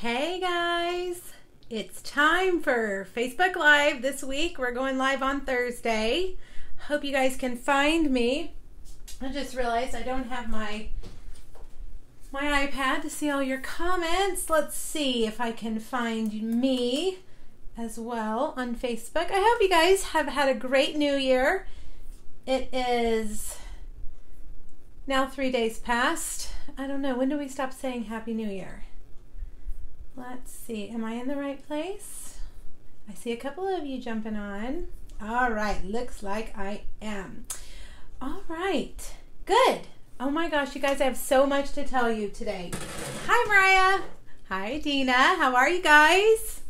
Hey guys, it's time for Facebook Live this week. We're going live on Thursday. Hope you guys can find me. I just realized I don't have my my iPad to see all your comments. Let's see if I can find me as well on Facebook. I hope you guys have had a great new year. It is now 3 days past. I don't know, when do we stop saying happy new year? Let's see. Am I in the right place? I see a couple of you jumping on. All right. Looks like I am. All right. Good. Oh my gosh, you guys, I have so much to tell you today. Hi, Mariah. Hi, Dina. How are you guys?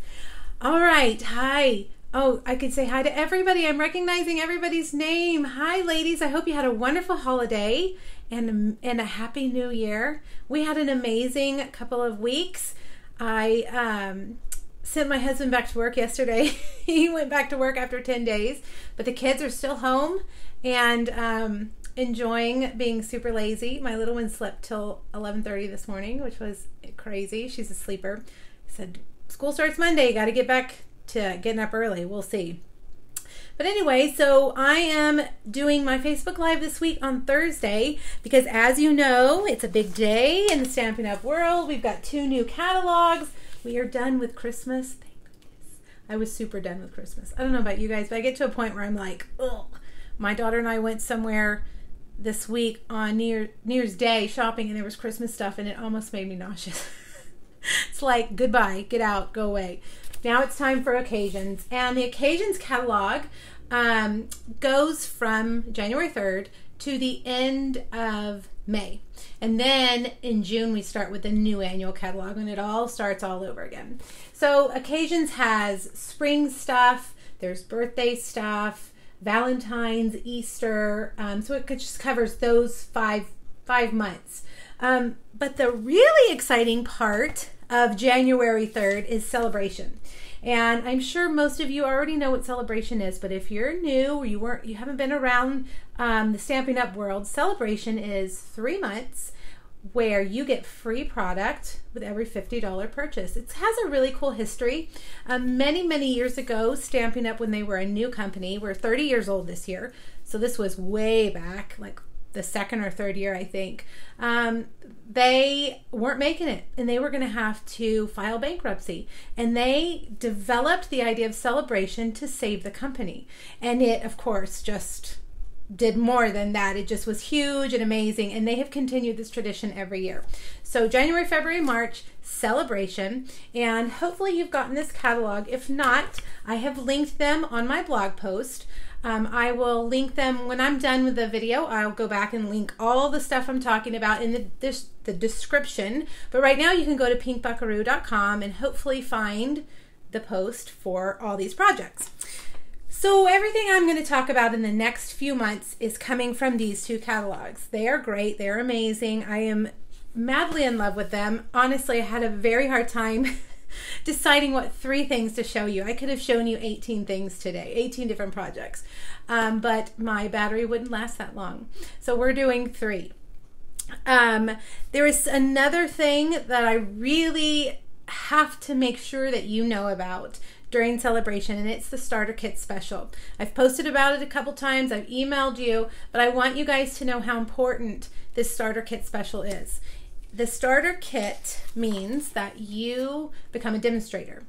All right. Hi. Oh, I could say hi to everybody. I'm recognizing everybody's name. Hi, ladies. I hope you had a wonderful holiday and, and a happy new year. We had an amazing couple of weeks. I um, sent my husband back to work yesterday. he went back to work after 10 days, but the kids are still home and um, enjoying being super lazy. My little one slept till 11:30 this morning, which was crazy. She's a sleeper. I said, "School starts Monday. Got to get back to getting up early. We'll see." But anyway, so I am doing my Facebook Live this week on Thursday because, as you know, it's a big day in the Stampin' Up world. We've got two new catalogs. We are done with Christmas. Thank goodness. I was super done with Christmas. I don't know about you guys, but I get to a point where I'm like, ugh. My daughter and I went somewhere this week on New, Year, New Year's Day shopping, and there was Christmas stuff, and it almost made me nauseous. it's like, goodbye, get out, go away. Now it's time for occasions. And the occasions catalog um, goes from January 3rd to the end of May. And then in June, we start with the new annual catalog and it all starts all over again. So, Occasions has spring stuff, there's birthday stuff, Valentine's, Easter. Um, so, it just covers those five, five months. Um, but the really exciting part of January 3rd is celebration. And I'm sure most of you already know what celebration is, but if you're new or you weren't, you haven't been around um, the Stampin' Up world, celebration is three months where you get free product with every $50 purchase. It has a really cool history. Um, many, many years ago, Stampin' Up, when they were a new company, we're 30 years old this year. So this was way back, like the second or third year, I think. Um, they weren't making it and they were going to have to file bankruptcy. And they developed the idea of celebration to save the company. And it, of course, just did more than that. It just was huge and amazing. And they have continued this tradition every year. So, January, February, March, celebration. And hopefully, you've gotten this catalog. If not, I have linked them on my blog post. Um, I will link them when I'm done with the video. I'll go back and link all the stuff I'm talking about in the, this, the description. But right now, you can go to pinkbuckaroo.com and hopefully find the post for all these projects. So, everything I'm going to talk about in the next few months is coming from these two catalogs. They are great, they're amazing. I am madly in love with them. Honestly, I had a very hard time deciding what three things to show you. I could have shown you 18 things today, 18 different projects, um, but my battery wouldn't last that long. So we're doing three. Um, there is another thing that I really have to make sure that you know about during celebration and it's the starter kit special. I've posted about it a couple times, I've emailed you, but I want you guys to know how important this starter kit special is the starter kit means that you become a demonstrator.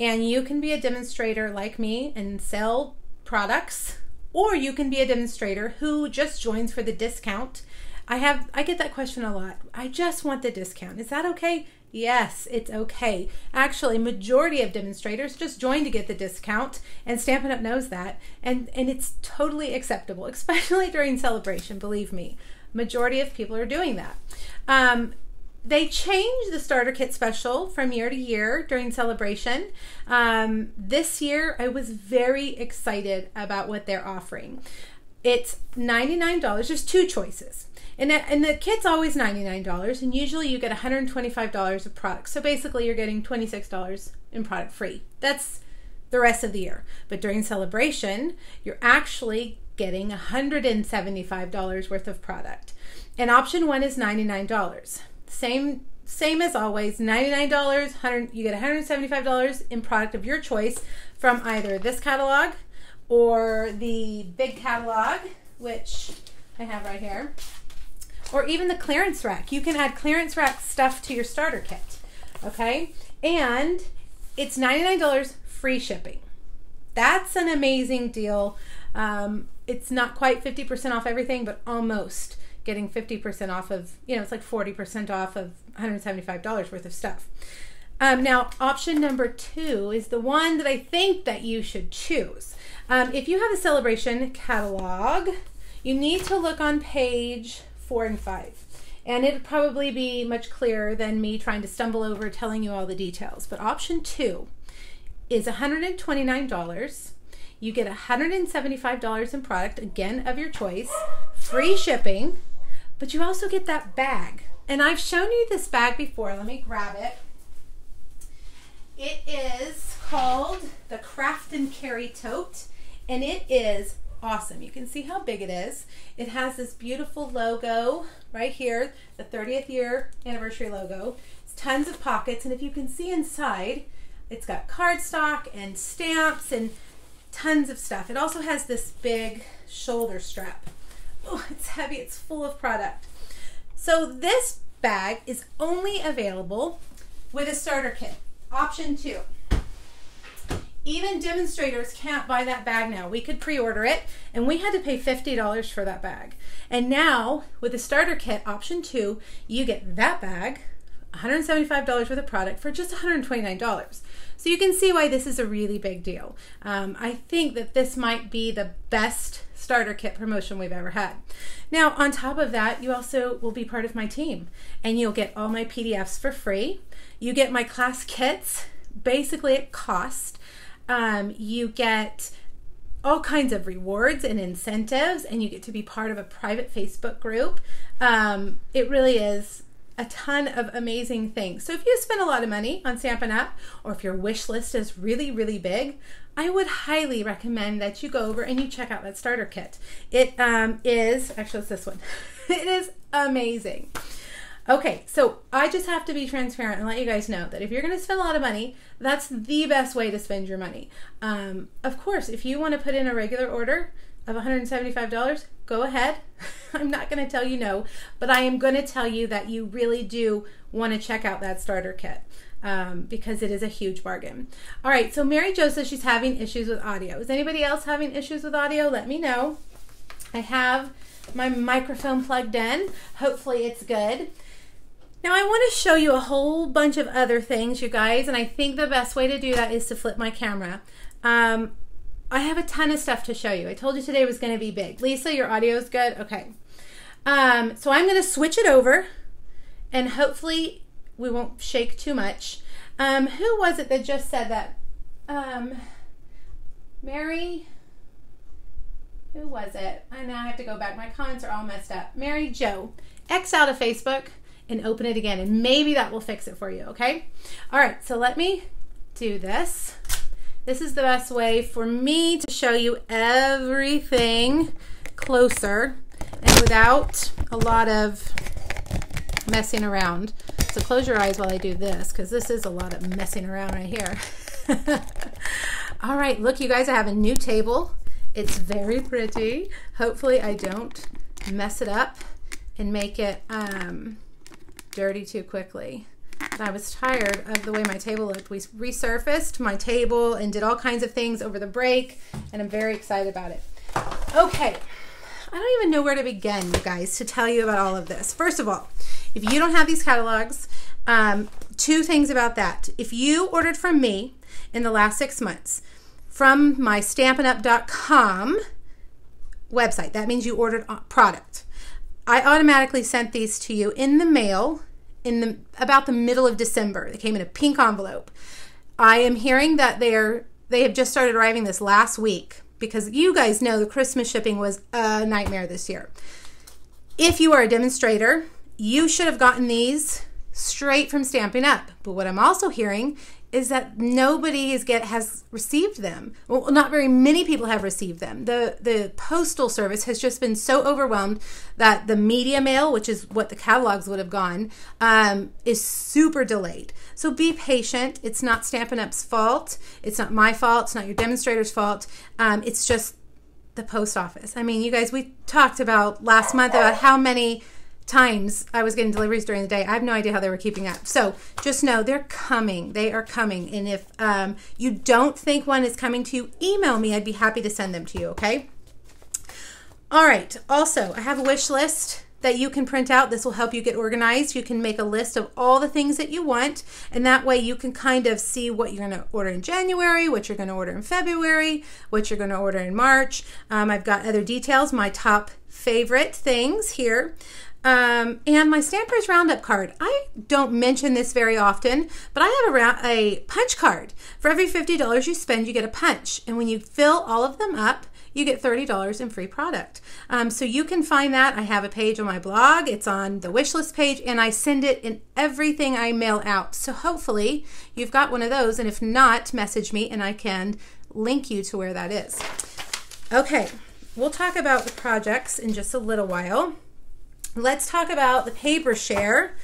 And you can be a demonstrator like me and sell products, or you can be a demonstrator who just joins for the discount. I have I get that question a lot. I just want the discount. Is that okay? Yes, it's okay. Actually, majority of demonstrators just join to get the discount, and Stampin' Up knows that, and and it's totally acceptable, especially during celebration. Believe me, majority of people are doing that. Um, they change the starter kit special from year to year during celebration. Um, this year, I was very excited about what they're offering. It's $99. There's two choices. And the, and the kit's always $99, and usually you get $125 of product. So basically, you're getting $26 in product free. That's the rest of the year. But during celebration, you're actually getting $175 worth of product. And option one is $99 same same as always, $99, 100 you get $175 in product of your choice from either this catalog or the big catalog, which I have right here, or even the clearance rack. You can add clearance rack stuff to your starter kit, okay? And it's $99 free shipping. That's an amazing deal. Um, it's not quite 50% off everything, but almost getting 50% off of, you know, it's like 40% off of $175 worth of stuff. Um, now, option number two is the one that I think that you should choose. Um, if you have a celebration catalog, you need to look on page four and five. And it'd probably be much clearer than me trying to stumble over telling you all the details. But option two is $129. You get $175 in product, again of your choice, free shipping, but you also get that bag. And I've shown you this bag before. Let me grab it. It is called the Craft and Carry Tote, and it is awesome. You can see how big it is. It has this beautiful logo right here, the 30th year anniversary logo. It's tons of pockets, and if you can see inside, it's got cardstock and stamps and tons of stuff. It also has this big shoulder strap. Oh, it's heavy. It's full of product. So this bag is only available with a starter kit. Option two. Even demonstrators can't buy that bag now. We could pre-order it and we had to pay $50 for that bag. And now with the starter kit option two, you get that bag, $175 worth of product for just $129. So you can see why this is a really big deal. Um, I think that this might be the best starter kit promotion we've ever had. Now, on top of that, you also will be part of my team and you'll get all my PDFs for free. You get my class kits basically at cost. Um, you get all kinds of rewards and incentives, and you get to be part of a private Facebook group. Um, it really is a ton of amazing things. So if you spend a lot of money on Stampin' Up, or if your wish list is really, really big, I would highly recommend that you go over and you check out that starter kit. It um, is, actually it's this one. it is amazing. Okay, so I just have to be transparent and let you guys know that if you're going to spend a lot of money, that's the best way to spend your money. Um, of course, if you want to put in a regular order of $175, go ahead. I'm not going to tell you no, but I am going to tell you that you really do want to check out that starter kit. Um, because it is a huge bargain. All right, so Mary Jo says she's having issues with audio. Is anybody else having issues with audio? Let me know. I have my microphone plugged in. Hopefully, it's good. Now, I want to show you a whole bunch of other things, you guys, and I think the best way to do that is to flip my camera. Um, I have a ton of stuff to show you. I told you today was going to be big. Lisa, your audio is good? Okay. Um, so I'm going to switch it over and hopefully we won't shake too much. Um, who was it that just said that? Um, Mary, who was it? I now have to go back. My comments are all messed up. Mary Jo, X out of Facebook and open it again, and maybe that will fix it for you, okay? All right, so let me do this. This is the best way for me to show you everything closer and without a lot of messing around. So close your eyes while I do this because this is a lot of messing around right here. All right, look, you guys, I have a new table. It's very pretty. Hopefully I don't mess it up and make it um, dirty too quickly. I was tired of the way my table looked. We resurfaced my table and did all kinds of things over the break, and I'm very excited about it. Okay, I don't even know where to begin, you guys, to tell you about all of this. First of all, if you don't have these catalogs, um, two things about that. If you ordered from me in the last six months from my stampinup.com website, that means you ordered product. I automatically sent these to you in the mail in the about the middle of December. They came in a pink envelope. I am hearing that they're they have just started arriving this last week because you guys know the Christmas shipping was a nightmare this year. If you are a demonstrator, you should have gotten these straight from Stampin' Up. But what I'm also hearing is that nobody has get has received them. Well, not very many people have received them. The the postal service has just been so overwhelmed that the media mail, which is what the catalogs would have gone, um, is super delayed. So be patient. It's not Stampin' Up's fault. It's not my fault. It's not your demonstrator's fault. Um, it's just the post office. I mean, you guys, we talked about last month about how many times I was getting deliveries during the day. I have no idea how they were keeping up. So just know they're coming. They are coming. And if um, you don't think one is coming to you, email me. I'd be happy to send them to you, okay? All right. Also, I have a wish list that you can print out. This will help you get organized. You can make a list of all the things that you want, and that way you can kind of see what you're going to order in January, what you're going to order in February, what you're going to order in March. Um, I've got other details, my top favorite things here. Um, and my Stampers Roundup card. I don't mention this very often, but I have a, a punch card. For every $50 you spend, you get a punch. And when you fill all of them up, you get $30 in free product. Um, so you can find that. I have a page on my blog. It's on the wish list page, and I send it in everything I mail out. So hopefully you've got one of those. And if not, message me and I can link you to where that is. Okay, we'll talk about the projects in just a little while let's talk about the paper share.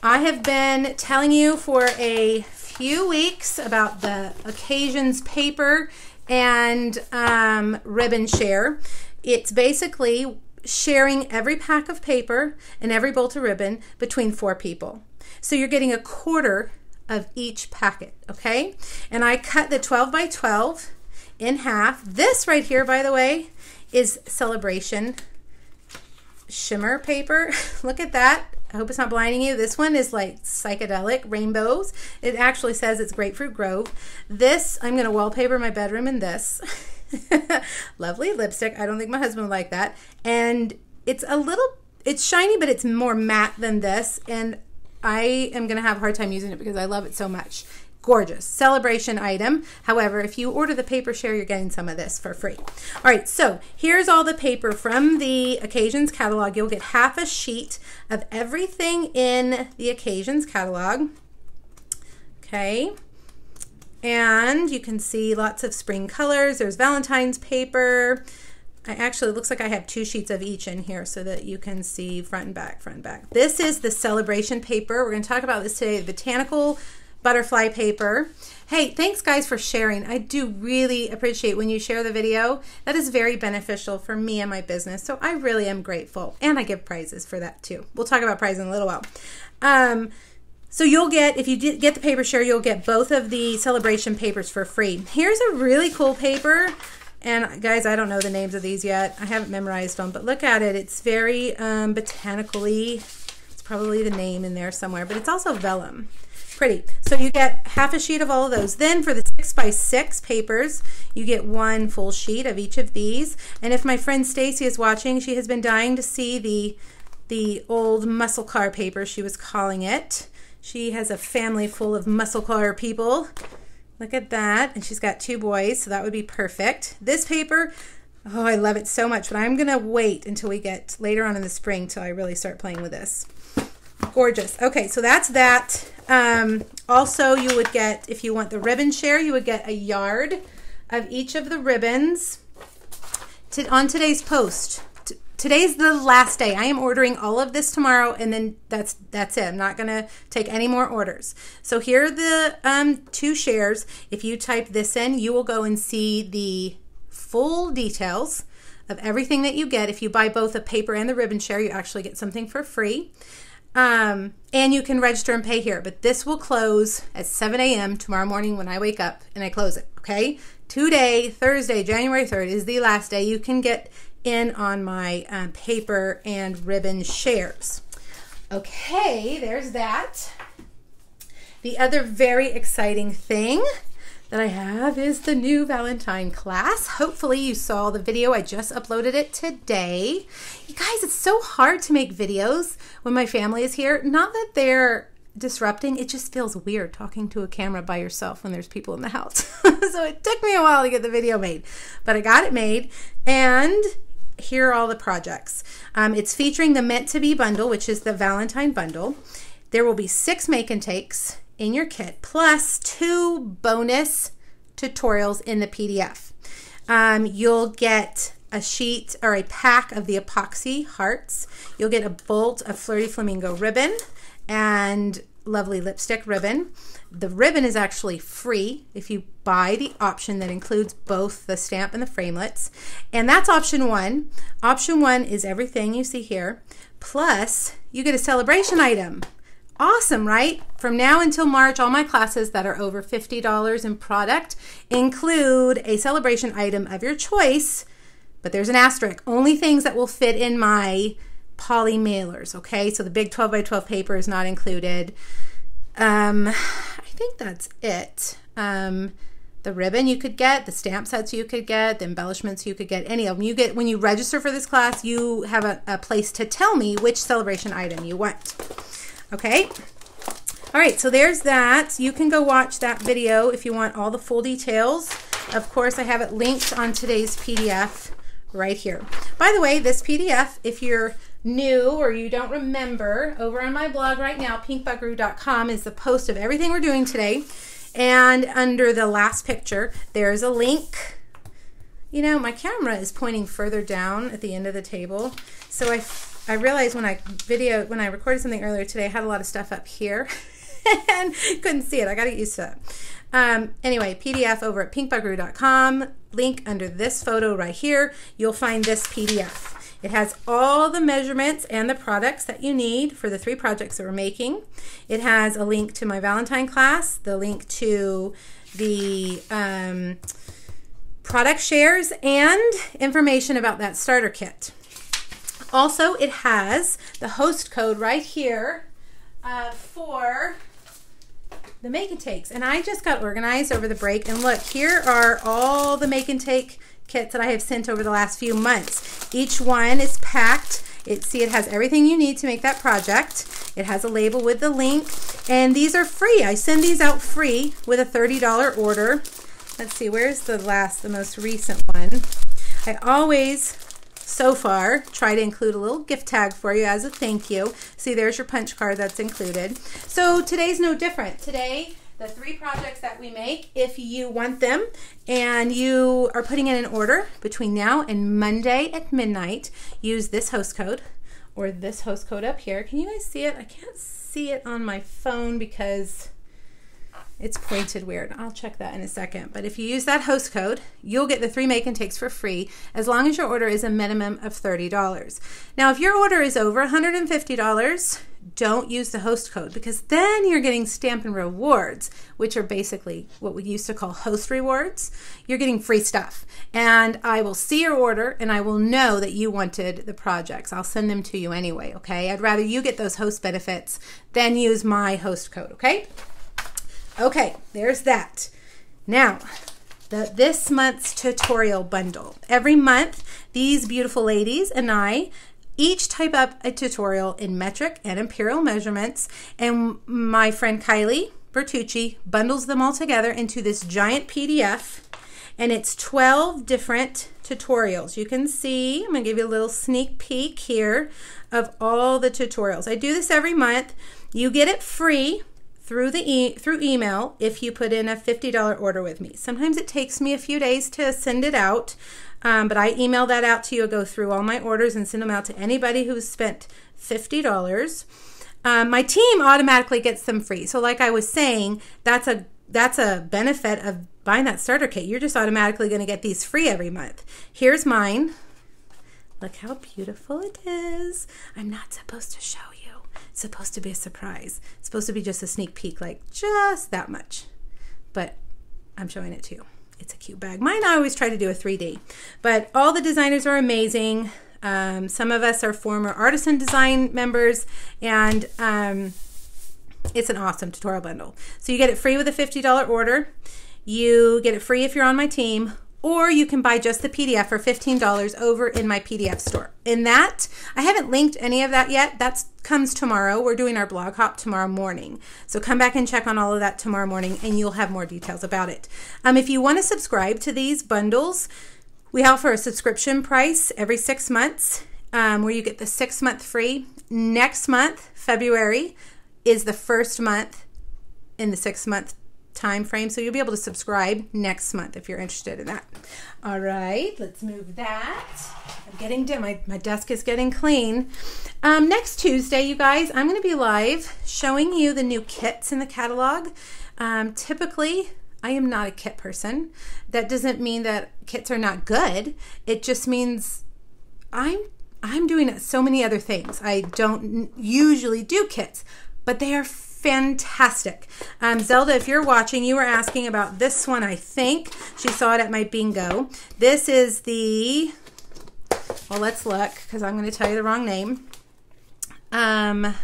I have been telling you for a few weeks about the occasions paper and um, ribbon share. It's basically sharing every pack of paper and every bolt of ribbon between four people. So you're getting a quarter of each packet, okay? And I cut the 12 by 12 in half. This right here, by the way, is celebration shimmer paper. Look at that. I hope it's not blinding you. This one is like psychedelic rainbows. It actually says it's Grapefruit Grove. This, I'm going to wallpaper my bedroom in this. Lovely lipstick. I don't think my husband would like that. And it's a little, it's shiny, but it's more matte than this. And I am going to have a hard time using it because I love it so much gorgeous celebration item. However, if you order the paper share, you're getting some of this for free. All right, so here's all the paper from the Occasions catalog. You'll get half a sheet of everything in the Occasions catalog. Okay. And you can see lots of spring colors. There's Valentine's paper. I actually looks like I have two sheets of each in here so that you can see front and back, front and back. This is the celebration paper. We're going to talk about this today, botanical butterfly paper. Hey, thanks guys for sharing. I do really appreciate when you share the video. That is very beneficial for me and my business. So I really am grateful. And I give prizes for that too. We'll talk about prizes in a little while. Um, so you'll get, if you get the paper share, you'll get both of the celebration papers for free. Here's a really cool paper. And guys, I don't know the names of these yet. I haven't memorized them, but look at it. It's very um, botanically. It's probably the name in there somewhere, but it's also vellum pretty. So you get half a sheet of all of those. Then for the six by six papers, you get one full sheet of each of these. And if my friend Stacy is watching, she has been dying to see the the old muscle car paper, she was calling it. She has a family full of muscle car people. Look at that. And she's got two boys, so that would be perfect. This paper, oh, I love it so much, but I'm going to wait until we get later on in the spring till I really start playing with this. Gorgeous. Okay, so that's that. Um, also, you would get, if you want the ribbon share, you would get a yard of each of the ribbons to, on today's post. T today's the last day. I am ordering all of this tomorrow, and then that's that's it. I'm not going to take any more orders. So here are the um, two shares. If you type this in, you will go and see the full details of everything that you get. If you buy both the paper and the ribbon share, you actually get something for free. Um, and you can register and pay here, but this will close at 7 a.m. tomorrow morning when I wake up and I close it. Okay. Today, Thursday, January 3rd, is the last day you can get in on my um, paper and ribbon shares. Okay, there's that. The other very exciting thing that I have is the new Valentine class. Hopefully you saw the video. I just uploaded it today. You guys, it's so hard to make videos when my family is here. Not that they're disrupting, it just feels weird talking to a camera by yourself when there's people in the house. so it took me a while to get the video made, but I got it made and here are all the projects. Um, it's featuring the Meant to Be bundle, which is the Valentine bundle. there will be six make and takes in your kit plus two bonus tutorials in the PDF. Um, you'll get a sheet or a pack of the epoxy hearts. You'll get a bolt of Flirty Flamingo ribbon and lovely lipstick ribbon. The ribbon is actually free if you buy the option that includes both the stamp and the framelits. And that's option one. Option one is everything you see here. Plus, you get a celebration item. Awesome, right? From now until March, all my classes that are over $50 in product include a celebration item of your choice, but there's an asterisk. Only things that will fit in my poly mailers, okay? So the big 12 by 12 paper is not included. Um, I think that's it. Um, the ribbon you could get, the stamp sets you could get, the embellishments you could get, any of them. You get when you register for this class, you have a, a place to tell me which celebration item you want. Okay. All right, so there's that. You can go watch that video if you want all the full details. Of course, I have it linked on today's PDF right here. By the way, this PDF, if you're new or you don't remember, over on my blog right now, pinkbuckaroo.com is the post of everything we're doing today. And under the last picture, there's a link. You know, my camera is pointing further down at the end of the table. So I, I realized when I video, when I recorded something earlier today, I had a lot of stuff up here and couldn't see it. I got to get used to it. Um, anyway, PDF over at pinkbuckaroo.com. Link under this photo right here. You'll find this PDF. It has all the measurements and the products that you need for the three projects that we're making. It has a link to my Valentine class, the link to the um, product shares, and information about that starter kit. Also, it has the host code right here uh, for the make and takes. And I just got organized over the break. And look, here are all the make and take kits that I have sent over the last few months. Each one is packed. It, see, it has everything you need to make that project. It has a label with the link. And these are free. I send these out free with a $30 order. Let's see, where's the last, the most recent one? I always, so far, try to include a little gift tag for you as a thank you. See, there's your punch card that's included. So today's no different. Today, the three projects that we make if you want them and you are putting in an order between now and Monday at midnight. Use this host code or this host code up here. Can you guys see it? I can't see it on my phone because it's pointed weird. I'll check that in a second. But if you use that host code, you'll get the three make and takes for free as long as your order is a minimum of $30. Now, if your order is over $150, don't use the host code because then you're getting Stampin' Rewards, which are basically what we used to call host rewards. You're getting free stuff. And I will see your order and I will know that you wanted the projects. I'll send them to you anyway, okay? I'd rather you get those host benefits than use my host code, okay? Okay, there's that. Now, the, this month's tutorial bundle. Every month, these beautiful ladies and I each type up a tutorial in metric and imperial measurements, and my friend Kylie Bertucci bundles them all together into this giant PDF, and it's 12 different tutorials. You can see, I'm to give you a little sneak peek here of all the tutorials. I do this every month. You get it free through the e through email if you put in a $50 order with me. Sometimes it takes me a few days to send it out. Um, but I email that out to you, I go through all my orders and send them out to anybody who's spent $50. Um, my team automatically gets them free. So like I was saying, that's a that's a benefit of buying that starter kit. You're just automatically going to get these free every month. Here's mine. Look how beautiful it is. I'm not supposed to show supposed to be a surprise. It's supposed to be just a sneak peek, like just that much. But I'm showing it to you it's a cute bag. Mine, I always try to do a 3D, but all the designers are amazing. Um, some of us are former artisan design members, and um, it's an awesome tutorial bundle. So you get it free with a $50 order. You get it free if you're on my team, or you can buy just the PDF for $15 over in my PDF store. In that, I haven't linked any of that yet. That comes tomorrow. We're doing our blog hop tomorrow morning. So come back and check on all of that tomorrow morning and you'll have more details about it. Um, if you want to subscribe to these bundles, we offer a subscription price every six months um, where you get the six month free. Next month, February, is the first month in the six month time frame. So you'll be able to subscribe next month if you're interested in that. All right, let's move that. I'm getting dim. My, my desk is getting clean. Um, next Tuesday, you guys, I'm going to be live showing you the new kits in the catalog. Um, typically, I am not a kit person. That doesn't mean that kits are not good. It just means I'm I'm doing so many other things. I don't usually do kits, but they are fantastic. Um, Zelda, if you're watching, you were asking about this one, I think. She saw it at my bingo. This is the, well, let's look because I'm going to tell you the wrong name. Um,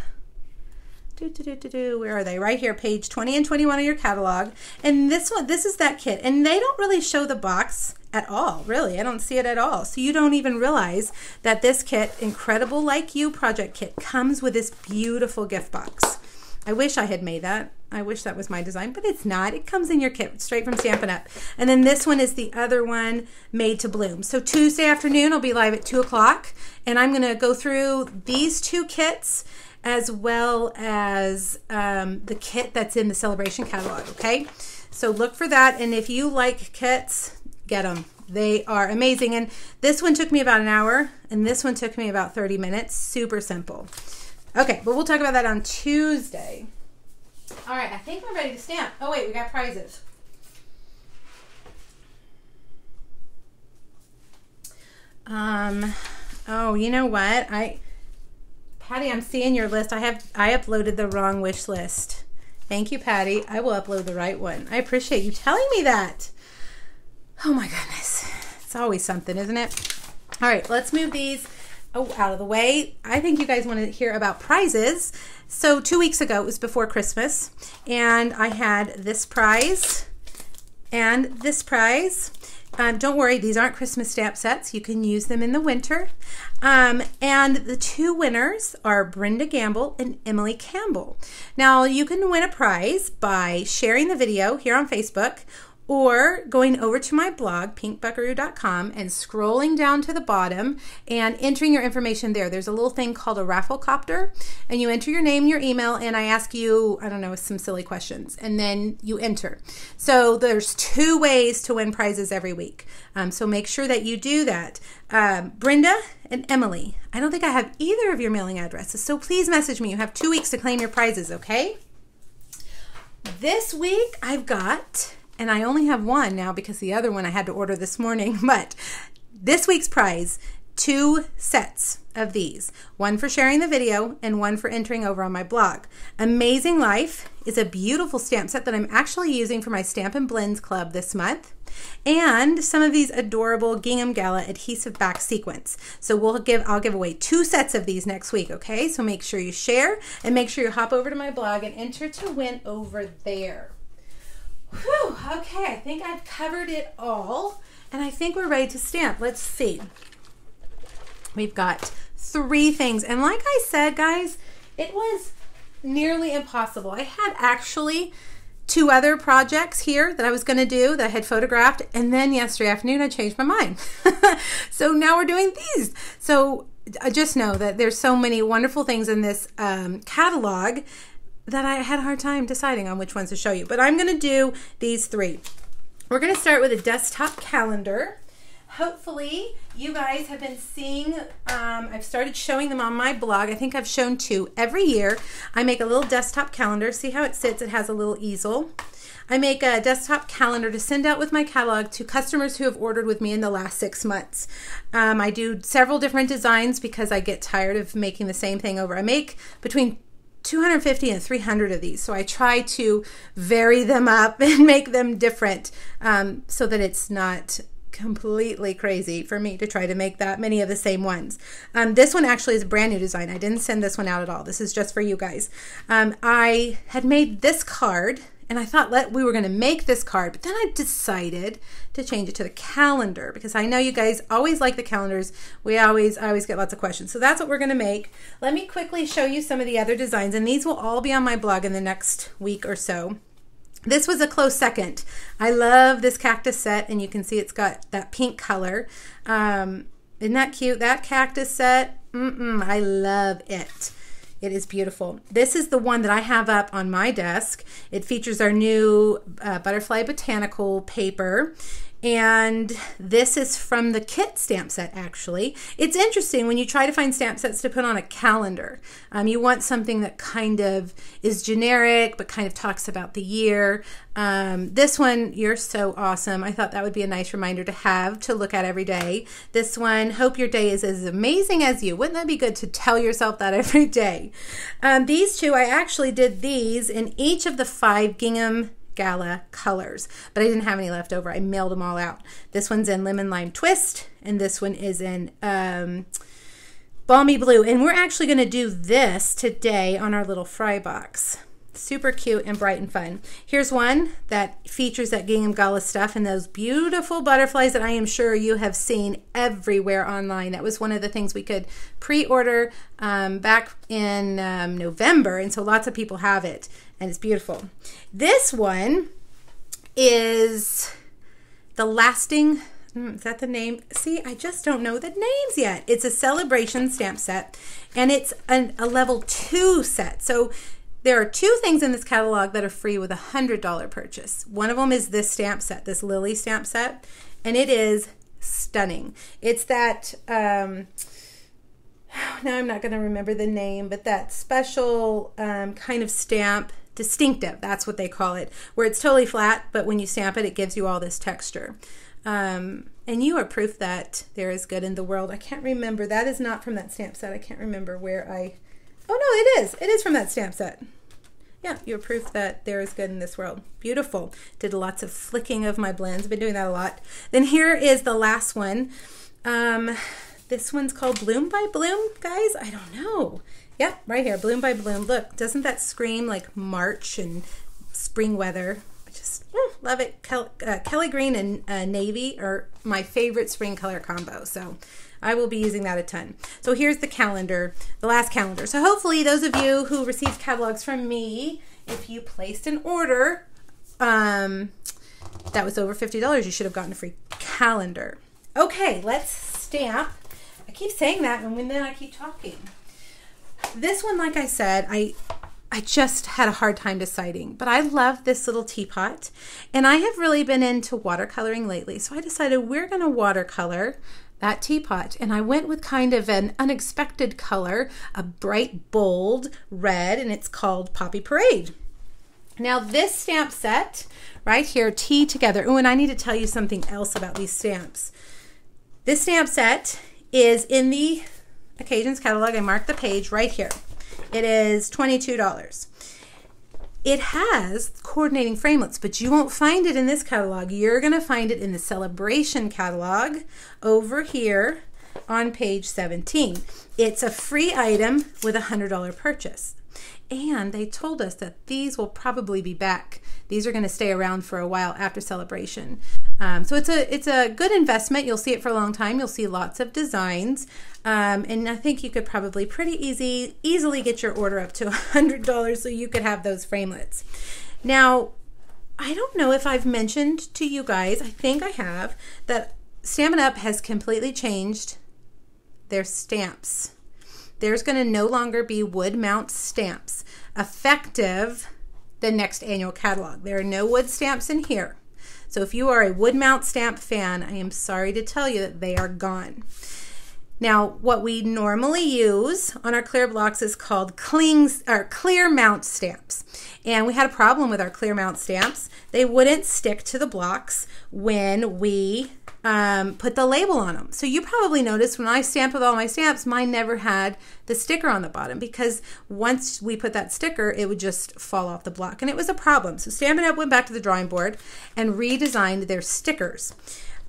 do, do, do. Where are they? Right here, page 20 and 21 of your catalog. And this one, this is that kit. And they don't really show the box at all, really. I don't see it at all. So you don't even realize that this kit, Incredible Like You Project Kit, comes with this beautiful gift box. I wish I had made that. I wish that was my design, but it's not. It comes in your kit straight from Stampin' Up. And then this one is the other one, Made to Bloom. So Tuesday afternoon, I'll be live at 2 o'clock, and I'm going to go through these two kits as well as um, the kit that's in the Celebration catalog, okay? So look for that, and if you like kits, get them. They are amazing. And this one took me about an hour, and this one took me about 30 minutes. Super simple. Okay, but we'll talk about that on Tuesday. All right, I think we're ready to stamp. Oh, wait, we got prizes. Um, oh, you know what? I, Patty, I'm seeing your list. I have, I uploaded the wrong wish list. Thank you, Patty. I will upload the right one. I appreciate you telling me that. Oh my goodness. It's always something, isn't it? All right, let's move these oh, out of the way. I think you guys want to hear about prizes. So two weeks ago, it was before Christmas, and I had this prize and this prize. Um, don't worry, these aren't Christmas stamp sets. You can use them in the winter. Um, and the two winners are Brenda Gamble and Emily Campbell. Now, you can win a prize by sharing the video here on Facebook or going over to my blog, pinkbuckaroo.com, and scrolling down to the bottom and entering your information there. There's a little thing called a Rafflecopter, and you enter your name, your email, and I ask you, I don't know, some silly questions, and then you enter. So there's two ways to win prizes every week. Um, so make sure that you do that. Um, Brenda and Emily, I don't think I have either of your mailing addresses, so please message me. You have two weeks to claim your prizes, okay? This week I've got and I only have one now because the other one I had to order this morning. But this week's prize two sets of these one for sharing the video and one for entering over on my blog. Amazing Life is a beautiful stamp set that I'm actually using for my Stampin' Blends Club this month. And some of these adorable Gingham Gala adhesive back sequins. So we'll give I'll give away two sets of these next week, okay? So make sure you share and make sure you hop over to my blog and enter to win over there. Whew, okay, I think I've covered it all. And I think we're ready to stamp. Let's see. We've got three things. And like I said, guys, it was nearly impossible. I had actually two other projects here that I was going to do that I had photographed. And then yesterday afternoon, I changed my mind. so now we're doing these. So I just know that there's so many wonderful things in this um, catalog that I had a hard time deciding on which ones to show you. But I'm going to do these three. We're going to start with a desktop calendar. Hopefully you guys have been seeing, um, I've started showing them on my blog. I think I've shown two. Every year I make a little desktop calendar. See how it sits? It has a little easel. I make a desktop calendar to send out with my catalog to customers who have ordered with me in the last six months. Um, I do several different designs because I get tired of making the same thing over. I make between 250 and 300 of these. So I try to vary them up and make them different um, so that it's not completely crazy for me to try to make that many of the same ones. Um, this one actually is a brand new design. I didn't send this one out at all. This is just for you guys. Um, I had made this card and I thought let we were going to make this card, but then I decided to change it to the calendar because I know you guys always like the calendars. We always I always get lots of questions. So that's what we're going to make. Let me quickly show you some of the other designs and these will all be on my blog in the next week or so. This was a close second. I love this cactus set and you can see it's got that pink color. Um, isn't that cute? That cactus set, mm -mm, I love it. It is beautiful. This is the one that I have up on my desk. It features our new uh, Butterfly Botanical paper and this is from the kit stamp set, actually. It's interesting when you try to find stamp sets to put on a calendar. Um, you want something that kind of is generic, but kind of talks about the year. Um, this one, you're so awesome. I thought that would be a nice reminder to have to look at every day. This one, hope your day is as amazing as you. Wouldn't that be good to tell yourself that every day? Um, these two, I actually did these in each of the five gingham Gala colors, but I didn't have any left over. I mailed them all out. This one's in Lemon Lime Twist, and this one is in um, Balmy Blue. And we're actually going to do this today on our little fry box. Super cute and bright and fun. Here's one that features that gingham gala stuff and those beautiful butterflies that I am sure you have seen everywhere online. That was one of the things we could pre-order um, back in um, November, and so lots of people have it and it's beautiful. This one is the lasting hmm, is that the name? See, I just don't know the names yet. It's a celebration stamp set and it's an, a level two set. So there are two things in this catalog that are free with a $100 purchase. One of them is this stamp set, this Lily stamp set, and it is stunning. It's that, um, now I'm not going to remember the name, but that special um, kind of stamp distinctive. That's what they call it, where it's totally flat, but when you stamp it, it gives you all this texture. Um, and you are proof that there is good in the world. I can't remember. That is not from that stamp set. I can't remember where I. Oh no, it is. It is from that stamp set. Yeah, you're proof that there is good in this world. Beautiful. Did lots of flicking of my blends. Been doing that a lot. Then here is the last one. Um, this one's called Bloom by Bloom, guys. I don't know. Yep, right here, Bloom by Bloom. Look, doesn't that scream like March and spring weather? I just mm, love it. Kel uh, Kelly Green and uh, Navy are my favorite spring color combo. So I will be using that a ton. So here's the calendar, the last calendar. So hopefully those of you who received catalogs from me, if you placed an order um, that was over $50, you should have gotten a free calendar. Okay, let's stamp. I keep saying that and then I keep talking. This one, like I said, I I just had a hard time deciding, but I love this little teapot. And I have really been into watercoloring lately. So I decided we're going to watercolor that teapot. And I went with kind of an unexpected color, a bright, bold red, and it's called Poppy Parade. Now, this stamp set right here, Tea Together. Oh, and I need to tell you something else about these stamps. This stamp set is in the Occasions catalog. I marked the page right here. It is $22. It has coordinating framelits, but you won't find it in this catalog. You're going to find it in the Celebration catalog over here on page 17. It's a free item with a $100 purchase. And they told us that these will probably be back. These are going to stay around for a while after celebration. Um, so it's a it's a good investment. You'll see it for a long time. You'll see lots of designs, um, and I think you could probably pretty easy easily get your order up to a hundred dollars so you could have those framelits. Now, I don't know if I've mentioned to you guys. I think I have that Stampin' Up has completely changed their stamps. There's going to no longer be wood mount stamps effective the next annual catalog. There are no wood stamps in here. So if you are a wood mount stamp fan, I am sorry to tell you that they are gone. Now, what we normally use on our clear blocks is called clings, or clear mount stamps. And we had a problem with our clear mount stamps. They wouldn't stick to the blocks when we um, put the label on them. So you probably noticed when I stamped with all my stamps, mine never had the sticker on the bottom because once we put that sticker, it would just fall off the block. And it was a problem. So Stampin' Up went back to the drawing board and redesigned their stickers.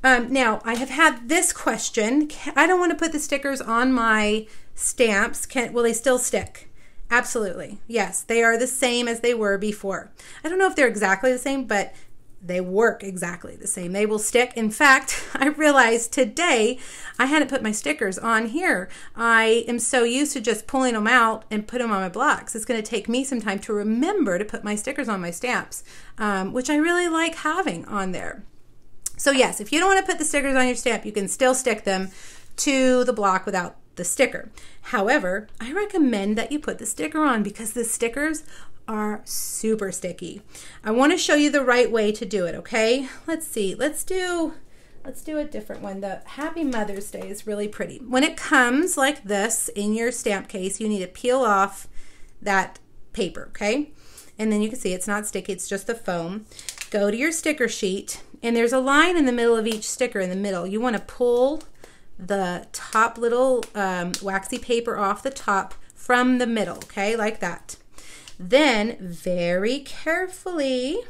Um, now, I have had this question. I don't want to put the stickers on my stamps. Can, will they still stick? Absolutely. Yes, they are the same as they were before. I don't know if they're exactly the same, but they work exactly the same. They will stick. In fact, I realized today I hadn't put my stickers on here. I am so used to just pulling them out and put them on my blocks. It's going to take me some time to remember to put my stickers on my stamps, um, which I really like having on there. So yes, if you don't want to put the stickers on your stamp, you can still stick them to the block without the sticker. However, I recommend that you put the sticker on because the stickers are super sticky. I want to show you the right way to do it, okay? Let's see. Let's do let's do a different one. The Happy Mother's Day is really pretty. When it comes like this in your stamp case, you need to peel off that paper, okay? And then you can see it's not sticky, it's just the foam. Go to your sticker sheet, and there's a line in the middle of each sticker in the middle. You want to pull the top little um, waxy paper off the top from the middle, okay, like that. Then, very carefully,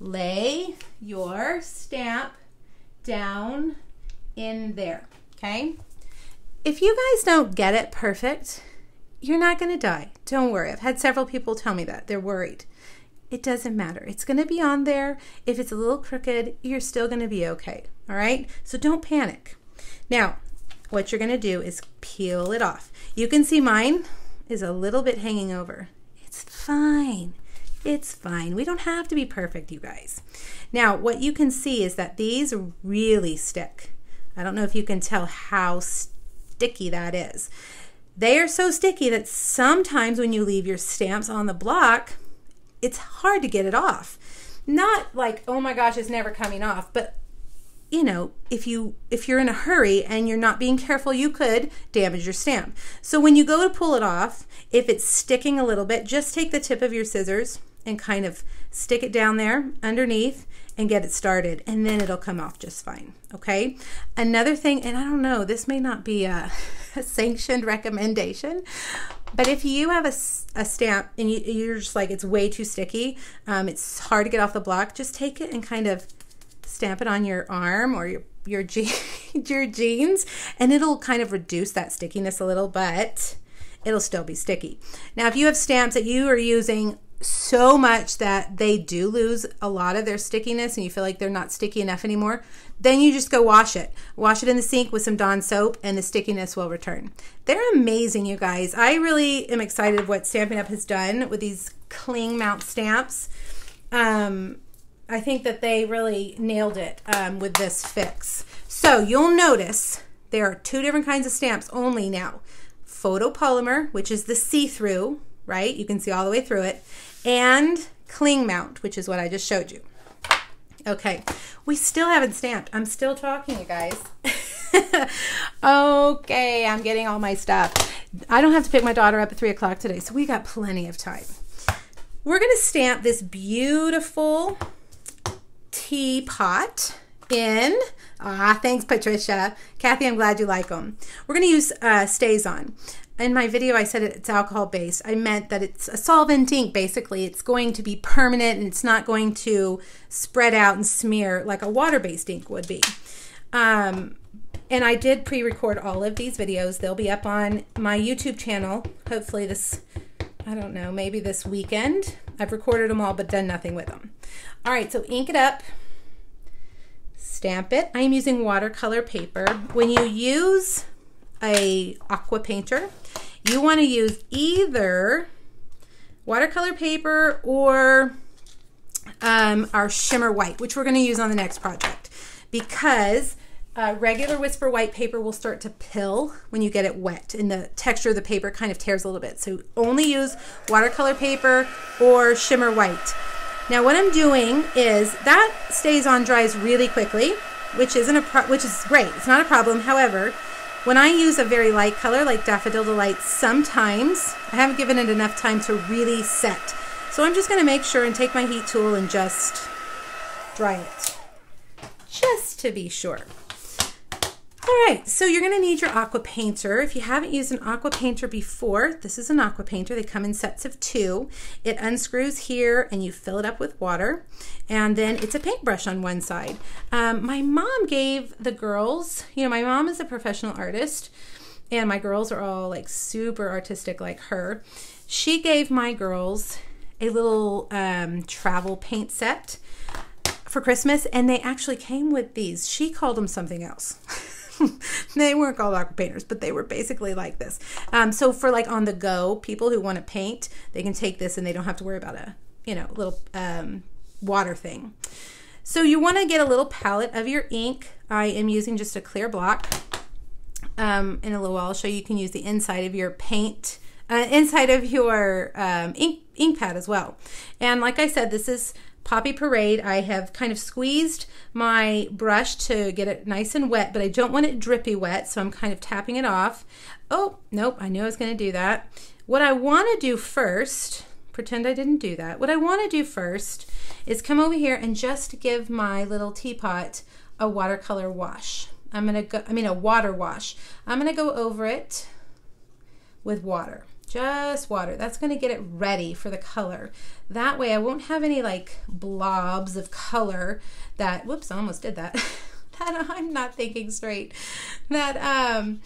lay your stamp down in there, okay? If you guys don't get it perfect, you're not going to die. Don't worry. I've had several people tell me that. They're worried. It doesn't matter. It's going to be on there. If it's a little crooked, you're still going to be okay. All right? So don't panic. Now, what you're going to do is peel it off. You can see mine is a little bit hanging over. Fine. It's fine. We don't have to be perfect, you guys. Now, what you can see is that these really stick. I don't know if you can tell how sticky that is. They are so sticky that sometimes when you leave your stamps on the block, it's hard to get it off. Not like, oh my gosh, it's never coming off, but you know, if you if you're in a hurry and you're not being careful, you could damage your stamp. So when you go to pull it off, if it's sticking a little bit, just take the tip of your scissors and kind of stick it down there underneath and get it started and then it'll come off just fine okay another thing and i don't know this may not be a, a sanctioned recommendation but if you have a, a stamp and you, are just like it's way too sticky um, it's hard to get off the block just take it and kind of stamp it on your arm or your your, je- your jeans and it'll kind of reduce that stickiness a little but it'll still be sticky now if you have stamps that you are using so much that they do lose a lot of their stickiness and you feel like they're not sticky enough anymore, then you just go wash it. Wash it in the sink with some Dawn soap and the stickiness will return. They're amazing, you guys. I really am excited of what Stampin' Up! has done with these cling mount stamps. Um, I think that they really nailed it um, with this fix. So you'll notice there are two different kinds of stamps only now. Photopolymer, which is the see-through, right? You can see all the way through it and cling mount, which is what I just showed you. Okay, we still haven't stamped. I'm still talking, you guys. okay, I'm getting all my stuff. I don't have to pick my daughter up at 3 o'clock today, so we got plenty of time. We're going to stamp this beautiful teapot in. Ah, thanks, Patricia. Kathy, I'm glad you like them. We're going to use uh, StazOn. in my video I said it's alcohol based. I meant that it's a solvent ink basically. It's going to be permanent and it's not going to spread out and smear like a water based ink would be. Um, and I did pre-record all of these videos. They'll be up on my YouTube channel. Hopefully this, I don't know, maybe this weekend. I've recorded them all but done nothing with them. All right, so ink it up. Stamp it. I'm using watercolor paper. When you use a aqua painter, you want to use either watercolor paper or um, our shimmer white, which we're going to use on the next project because uh, regular whisper white paper will start to pill when you get it wet and the texture of the paper kind of tears a little bit. So only use watercolor paper or shimmer white. Now what I'm doing is that StazOn dries really quickly, which isn't a which is great. It's not a problem. However, when I use a very light color like Daffodil Delight, sometimes I haven't given it enough time to really set. So I'm just going to make sure and take my heat tool and just dry it. Just to be sure. All right, so you're gonna need your aqua painter. If you haven't used an aqua painter before, this is an aqua painter. They come in sets of two. It unscrews here and you fill it up with water. And then it's a paintbrush on one side. Um, my mom gave the girls, you know, my mom is a professional artist and my girls are all like super artistic like her. She gave my girls a little um, travel paint set for Christmas and they actually came with these. She called them something else. they weren't called aqua painters, but they were basically like this. Um, so for like on the go, people who want to paint, they can take this and they don't have to worry about a you know little um, water thing. So you want to get a little palette of your ink. I am using just a clear block. um, in a little while. I'll show you can use the inside of your paint, uh, inside of your um, ink, ink pad as well. And like I said, this is Poppy Parade. I have kind of squeezed my brush to get it nice and wet, but I don't want it drippy wet, so I'm kind of tapping it off. Oh, nope, I knew I was going to do that. What I want to do first, pretend I didn't do that. What I want to do first is come over here and just give my little teapot a watercolor wash. I'm going to go, I mean a water wash. I'm going to go over it with water just water. That's going to get it ready for the color. That way I won't have any like blobs of color that, whoops, I almost did that. that I'm not thinking straight. That um,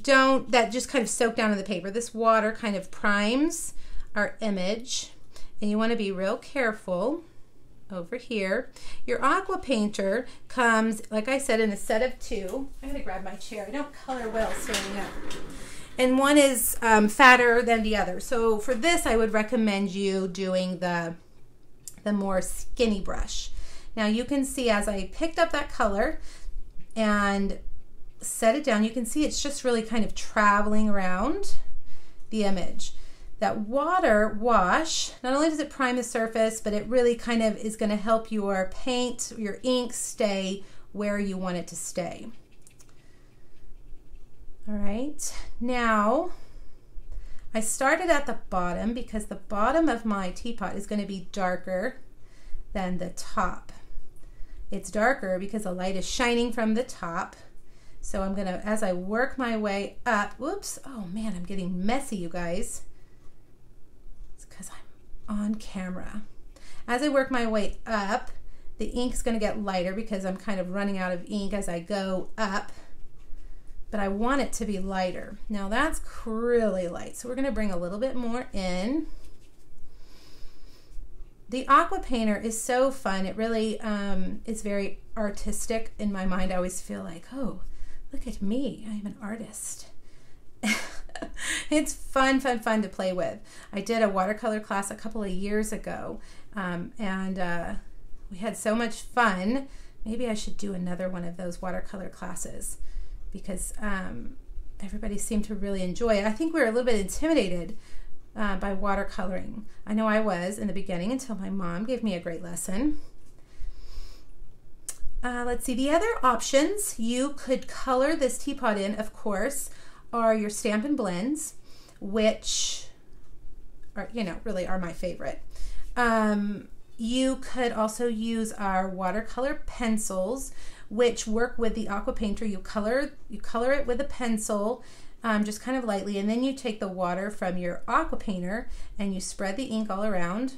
don't, that just kind of soak down in the paper. This water kind of primes our image and you want to be real careful over here. Your aqua painter comes, like I said, in a set of two. I'm going to grab my chair. I don't color well standing up and one is um, fatter than the other. So for this, I would recommend you doing the, the more skinny brush. Now you can see as I picked up that color and set it down, you can see it's just really kind of traveling around the image. That water wash, not only does it prime the surface, but it really kind of is gonna help your paint, your ink stay where you want it to stay. All right, now I started at the bottom because the bottom of my teapot is going to be darker than the top. It's darker because the light is shining from the top. So I'm going to, as I work my way up, whoops, oh man, I'm getting messy, you guys. It's because I'm on camera. As I work my way up, the ink's going to get lighter because I'm kind of running out of ink as I go up but I want it to be lighter. Now that's really light, so we're gonna bring a little bit more in. The aqua painter is so fun. It really um, is very artistic in my mind. I always feel like, oh, look at me, I'm an artist. it's fun, fun, fun to play with. I did a watercolor class a couple of years ago, um, and uh, we had so much fun. Maybe I should do another one of those watercolor classes because um, everybody seemed to really enjoy it. I think we were a little bit intimidated uh, by watercoloring. I know I was in the beginning until my mom gave me a great lesson. Uh, let's see, the other options you could color this teapot in, of course, are your Stampin' Blends, which are, you know, really are my favorite. Um, you could also use our watercolor pencils, which work with the aqua painter. You color you color it with a pencil, um, just kind of lightly, and then you take the water from your aqua painter and you spread the ink all around.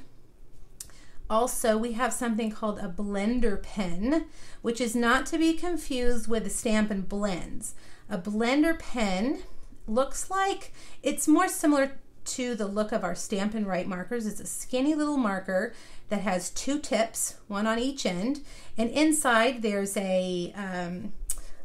Also, we have something called a blender pen, which is not to be confused with a Stampin' Blends. A blender pen looks like it's more similar to the look of our Stampin' Write markers. It's a skinny little marker that has two tips, one on each end, and inside there's a um,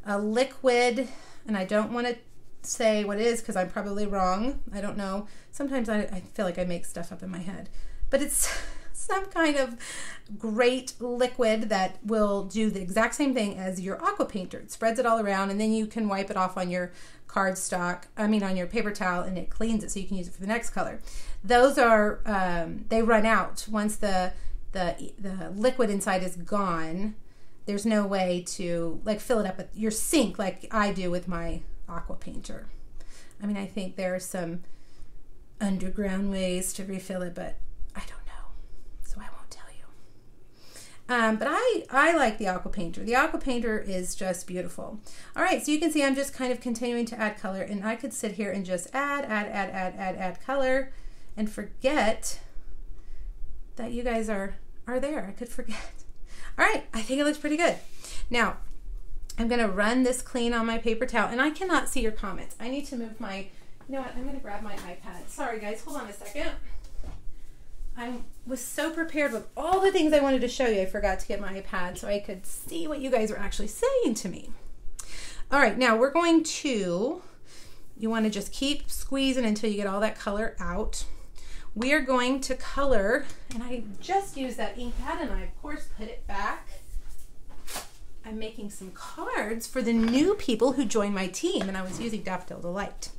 a liquid, and I don't want to say what it is because I'm probably wrong. I don't know. Sometimes I, I feel like I make stuff up in my head, but it's some kind of great liquid that will do the exact same thing as your aqua painter. It spreads it all around, and then you can wipe it off on your cardstock. I mean, on your paper towel, and it cleans it so you can use it for the next color those are um, they run out once the the the liquid inside is gone. There's no way to like fill it up at your sink like I do with my aqua painter. I mean, I think there are some underground ways to refill it, but I don't know, so I won't tell you. Um, but I I like the aqua painter. The aqua painter is just beautiful. All right, so you can see I'm just kind of continuing to add color, and I could sit here and just add, add, add, add, add, add color and forget that you guys are are there. I could forget. All right, I think it looks pretty good. Now, I'm going to run this clean on my paper towel, and I cannot see your comments. I need to move my, you know what, I'm going to grab my iPad. Sorry, guys, hold on a second. I was so prepared with all the things I wanted to show you, I forgot to get my iPad so I could see what you guys were actually saying to me. All right, now we're going to, you want to just keep squeezing until you get all that color out we are going to color, and I just used that ink pad and I of course put it back. I'm making some cards for the new people who joined my team, and I was using Daffodil Delight.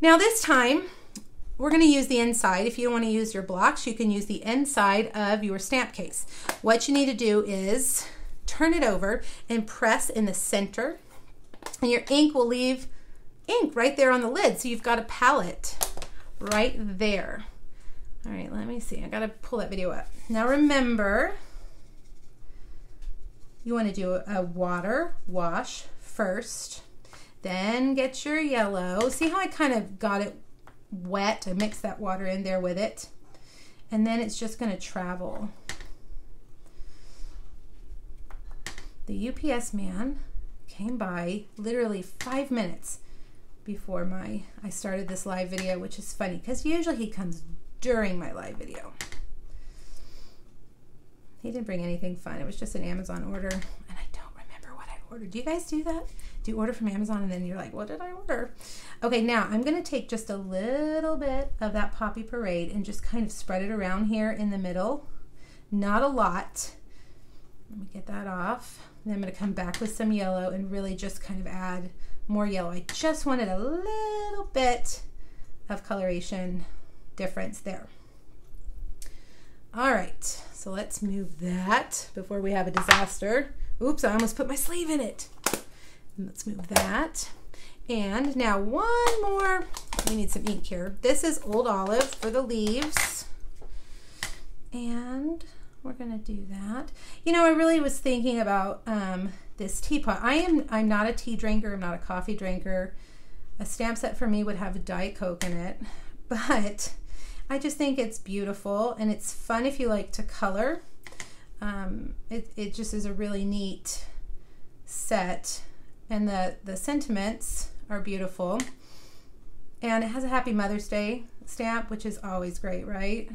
Now this time, we're going to use the inside. If you want to use your blocks, you can use the inside of your stamp case. What you need to do is turn it over and press in the center, and your ink will leave ink right there on the lid. So you've got a palette right there. All right, let me see. I got to pull that video up. Now remember, you want to do a water wash first, then get your yellow. See how I kind of got it wet? I mixed that water in there with it. And then it's just to travel. The UPS man came by literally five minutes before my I started this live video, which is funny because usually he comes during my live video. He didn't bring anything fun. It was just an Amazon order, and I don't remember what I ordered. Do you guys do that? Do you order from Amazon and then you're like, what did I order? Okay, now I'm going to take just a little bit of that Poppy Parade and just kind of spread it around here in the middle. Not a lot. Let me get that off. Then I'm to come back with some yellow and really just kind of add more yellow. I just wanted a little bit of coloration difference there. All right, so let's move that before we have a disaster. Oops, I almost put my sleeve in it. Let's move that. And now one more, we need some ink here. This is Old Olive for the leaves. And we're gonna do that. You know, I really was thinking about um, this teapot. I am, I'm not a tea drinker, I'm not a coffee drinker. A stamp set for me would have a Diet Coke in it, but I just think it's beautiful and it's fun if you like to color. Um, it, it just is a really neat set and the, the sentiments are beautiful. And it has a happy Mother's Day stamp, which is always great, right?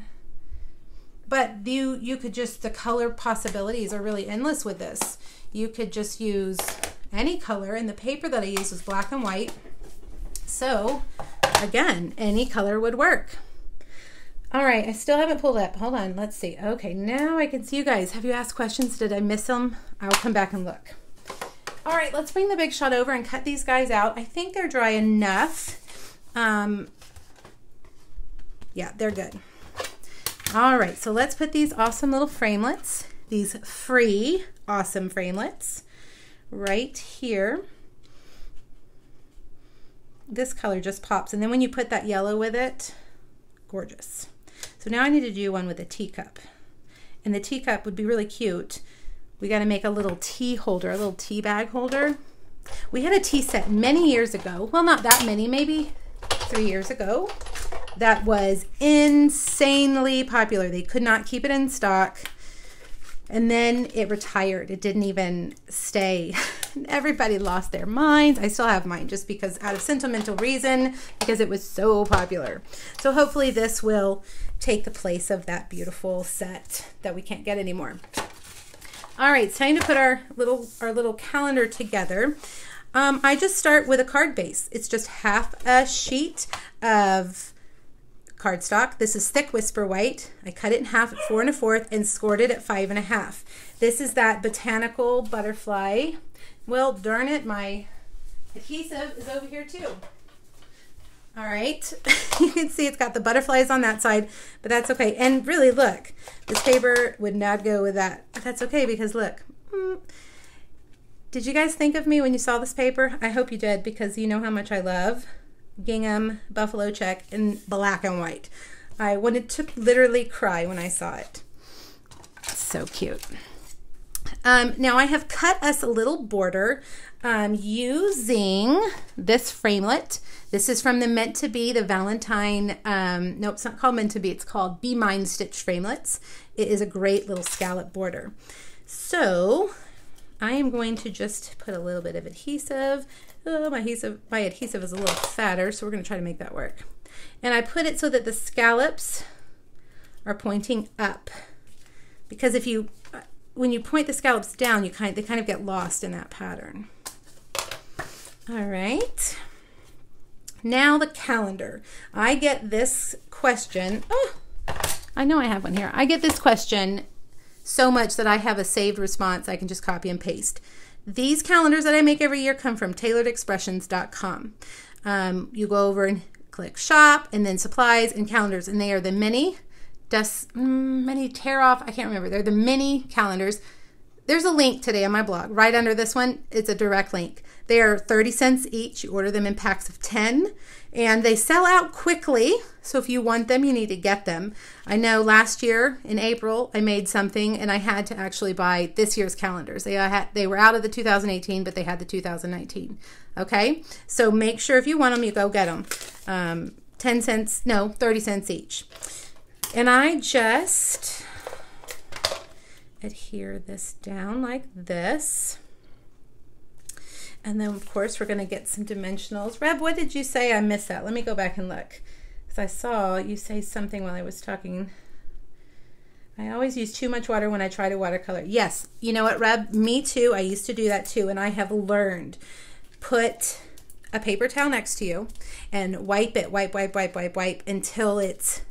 But you, you could just, the color possibilities are really endless with this. You could just use any color and the paper that I used was black and white. So again, any color would work. All right, I still haven't pulled up. Hold on, let's see. Okay, now I can see you guys. Have you asked questions? Did I miss them? I'll come back and look. All right, let's bring the Big Shot over and cut these guys out. I think they're dry enough. Um, yeah, they're good. All right, so let's put these awesome little framelits, these free awesome framelits, right here. This color just pops, and then when you put that yellow with it, gorgeous. So now I need to do one with a teacup. And the teacup would be really cute. We got to make a little tea holder, a little tea bag holder. We had a tea set many years ago. Well, not that many, maybe three years ago. That was insanely popular. They could not keep it in stock. And then it retired. It didn't even stay. Everybody lost their minds. I still have mine just because out of sentimental reason, because it was so popular. So hopefully this will take the place of that beautiful set that we can't get anymore. All right, it's time to put our little our little calendar together. Um, I just start with a card base. It's just half a sheet of cardstock. This is thick whisper white. I cut it in half at four and a fourth and scored it at five and a half. This is that botanical butterfly. Well, darn it, my adhesive is over here too. All right, you can see it's got the butterflies on that side, but that's okay. And really, look, this paper would not go with that. But that's okay because look. Did you guys think of me when you saw this paper? I hope you did because you know how much I love gingham, buffalo check, in black and white. I wanted to literally cry when I saw it. So cute. Um, now I have cut us a little border um, using this framelit. This is from the Meant to Be, the Valentine, um, no, it's not called Meant to Be, it's called Be Mine Stitch Framelits. It is a great little scallop border. So I am going to just put a little bit of adhesive. Oh, my adhesive, my adhesive is a little fatter, so we're going to try to make that work. And I put it so that the scallops are pointing up. Because if you, when you point the scallops down, you kind they kind of get lost in that pattern. All right. Now the calendar. I get this question. Oh, I know I have one here. I get this question so much that I have a saved response I can just copy and paste. These calendars that I make every year come from tailoredexpressions.com. Um, you go over and click shop and then supplies and calendars, and they are the mini dust, mm, mini tear off. I can't remember. They're the mini calendars. There's a link today on my blog. Right under this one, it's a direct link. They are 30 cents each. You order them in packs of 10 and they sell out quickly. So if you want them, you need to get them. I know last year in April, I made something and I had to actually buy this year's calendars. They had they were out of the 2018, but they had the 2019. Okay, so make sure if you want them, you go get them. Um, 10 cents, no, 30 cents each. And I just adhere this down like this. And then, of course, we're going to get some dimensionals. Reb, what did you say? I missed that. Let me go back and look. Because I saw you say something while I was talking. I always use too much water when I try to watercolor. Yes, you know what, Reb? Me too. I used to do that too. And I have learned. Put a paper towel next to you and wipe it, wipe, wipe, wipe, wipe, wipe until it's,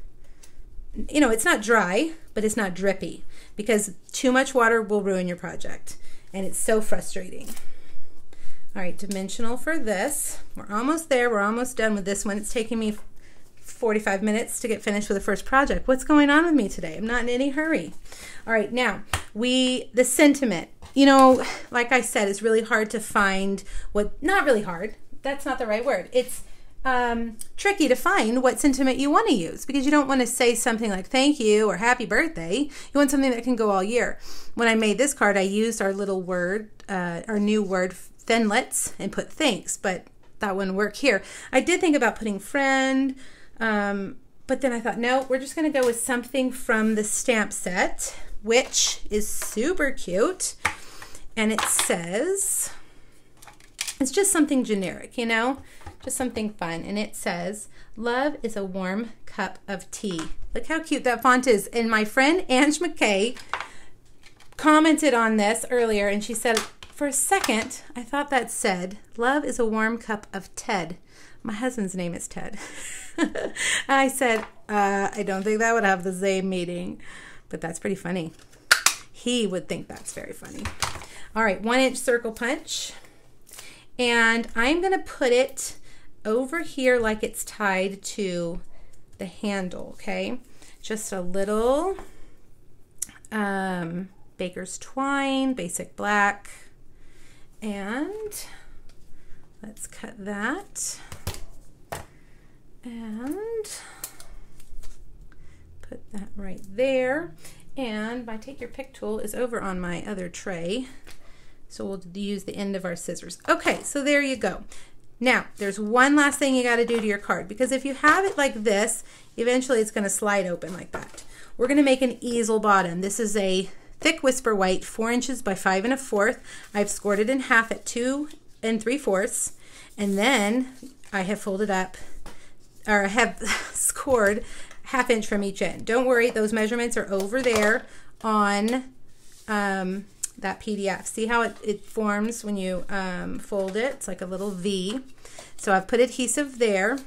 you know, it's not dry, but it's not drippy. Because too much water will ruin your project. And it's so frustrating. All right, dimensional for this. We're almost there. We're almost done with this one. It's taking me 45 minutes to get finished with the first project. What's going on with me today? I'm not in any hurry. All right, now we, the sentiment, you know, like I said, it's really hard to find what, not really hard. That's not the right word. It's um, tricky to find what sentiment you want to use because you don't want to say something like thank you or happy birthday. You want something that can go all year. When I made this card, I used our little word, uh, our new word Thinlits and put thanks, but that wouldn't work here. I did think about putting friend, um, but then I thought, no, we're just going to go with something from the stamp set, which is super cute. And it says, it's just something generic, you know, just something fun. And it says, love is a warm cup of tea. Look how cute that font is. And my friend Ange McKay commented on this earlier and she said, for a second, I thought that said, Love is a warm cup of Ted. My husband's name is Ted. I said, uh, I don't think that would have the same meaning, but that's pretty funny. He would think that's very funny. All right, one inch circle punch. And I'm going to put it over here like it's tied to the handle, okay? Just a little um, baker's twine, basic black. And let's cut that. And put that right there. And my take your pick tool is over on my other tray. So we'll use the end of our scissors. Okay, so there you go. Now, there's one last thing you got to do to your card because if you have it like this, eventually it's going to slide open like that. We're going to make an easel bottom. This is a thick whisper white, four inches by five and a fourth. I've scored it in half at two and three fourths. And then I have folded up, or I have scored half inch from each end. Don't worry, those measurements are over there on um, that PDF. See how it, it forms when you um, fold it? It's like a little V. So I've put adhesive there.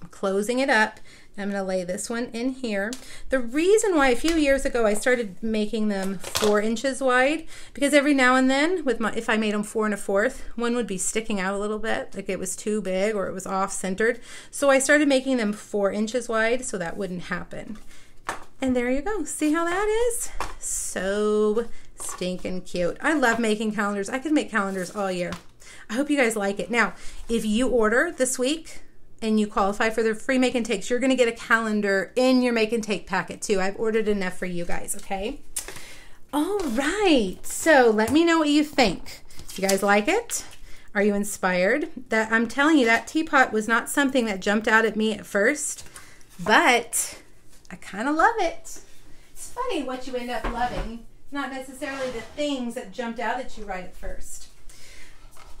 I'm closing it up. I'm going to lay this one in here. The reason why a few years ago I started making them four inches wide, because every now and then, with my if I made them four and a fourth, one would be sticking out a little bit, like it was too big or it was off centered. So I started making them four inches wide so that wouldn't happen. And there you go. See how that is? So stinking cute. I love making calendars. I could make calendars all year. I hope you guys like it. Now, if you order this week, and you qualify for the free make and takes, you're going to get a calendar in your make and take packet too. I've ordered enough for you guys, okay? All right. So let me know what you think. You guys like it? Are you inspired? That I'm telling you that teapot was not something that jumped out at me at first, but I kind of love it. It's funny what you end up loving, It's not necessarily the things that jumped out at you right at first.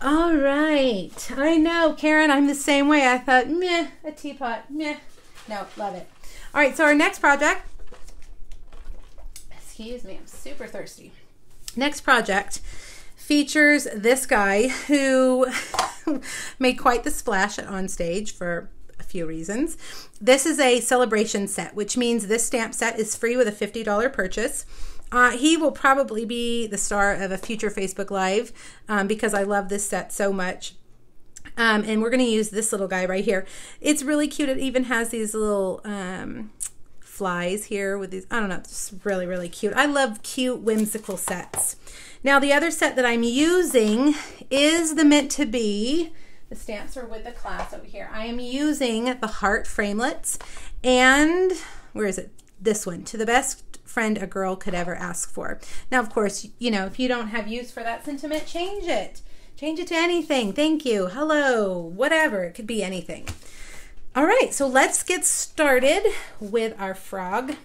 All right. I know, Karen, I'm the same way. I thought, meh, a teapot, meh. No, love it. All right, so our next project, excuse me, I'm super thirsty. Next project features this guy who made quite the splash on stage for a few reasons. This is a celebration set, which means this stamp set is free with a $50 purchase. Uh, he will probably be the star of a future Facebook Live um, because I love this set so much. Um, and we're going to use this little guy right here. It's really cute. It even has these little um, flies here with these. I don't know. It's really, really cute. I love cute, whimsical sets. Now, the other set that I'm using is the Meant to Be. The stamps are with the class over here. I am using the Heart Framelits. And where is it? This one. To the best friend a girl could ever ask for. Now, of course, you know, if you don't have use for that sentiment, change it. Change it to anything. Thank you. Hello. Whatever. It could be anything. All right, so let's get started with our frog.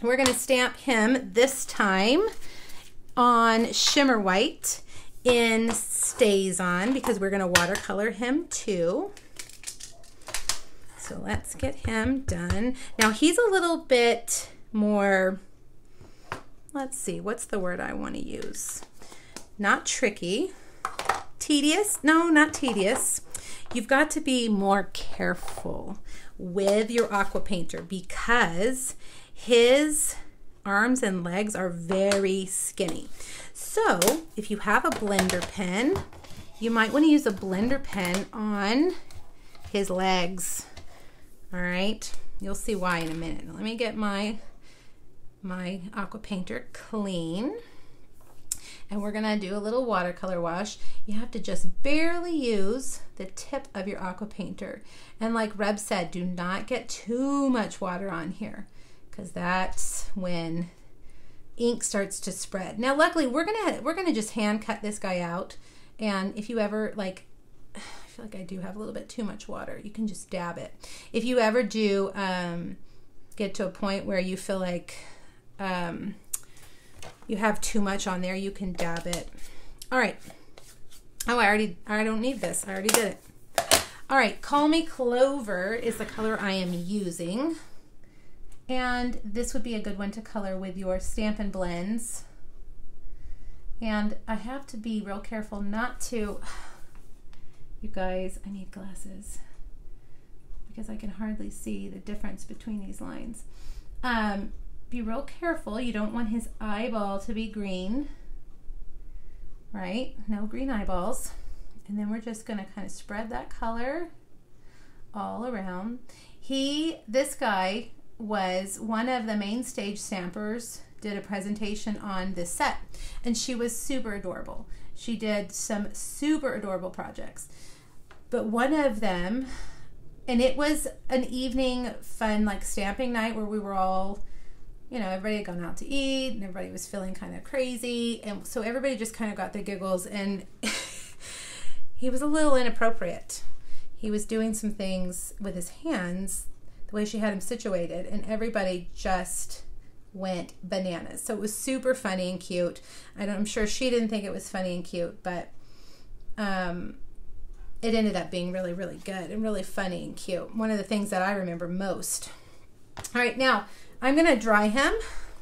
We're going to stamp him this time on Shimmer White in StazOn because we're going to watercolor him too. So let's get him done. Now he's a little bit more, let's see, what's the word I want to use? Not tricky tedious. No, not tedious. You've got to be more careful with your aqua painter because his arms and legs are very skinny. So if you have a blender pen, you might want to use a blender pen on his legs. All right, you'll see why in a minute. Let me get my my aqua painter clean and we're gonna do a little watercolor wash. You have to just barely use the tip of your aqua painter. And like Reb said, do not get too much water on here because that's when ink starts to spread. Now, luckily, we're gonna we're gonna just hand cut this guy out. And if you ever like, I feel like I do have a little bit too much water. You can just dab it. If you ever do um, get to a point where you feel like um, you have too much on there, you can dab it. All right. Oh, I already, I don't need this. I already did it. All right, Call Me Clover is the color I am using. And this would be a good one to color with your Stampin' Blends. And I have to be real careful not to, you guys, I need glasses because I can hardly see the difference between these lines. Um, be real careful. You don't want his eyeball to be green, right? No green eyeballs. And then we're just going to kind of spread that color all around. He, this guy was one of the main stage stampers, did a presentation on this set, and she was super adorable. She did some super adorable projects. But one of them, and it was an evening fun, like stamping night where we were all you know, everybody had gone out to eat and everybody was feeling kind of crazy. And so everybody just kind of got the giggles. And he was a little inappropriate. He was doing some things with his hands, the way she had him situated, and everybody just went bananas. So it was super funny and cute. I'm sure she didn't think it was funny and cute, but um, it ended up being really, really good and really funny and cute. One of the things that I remember most. All right, now I'm going to dry him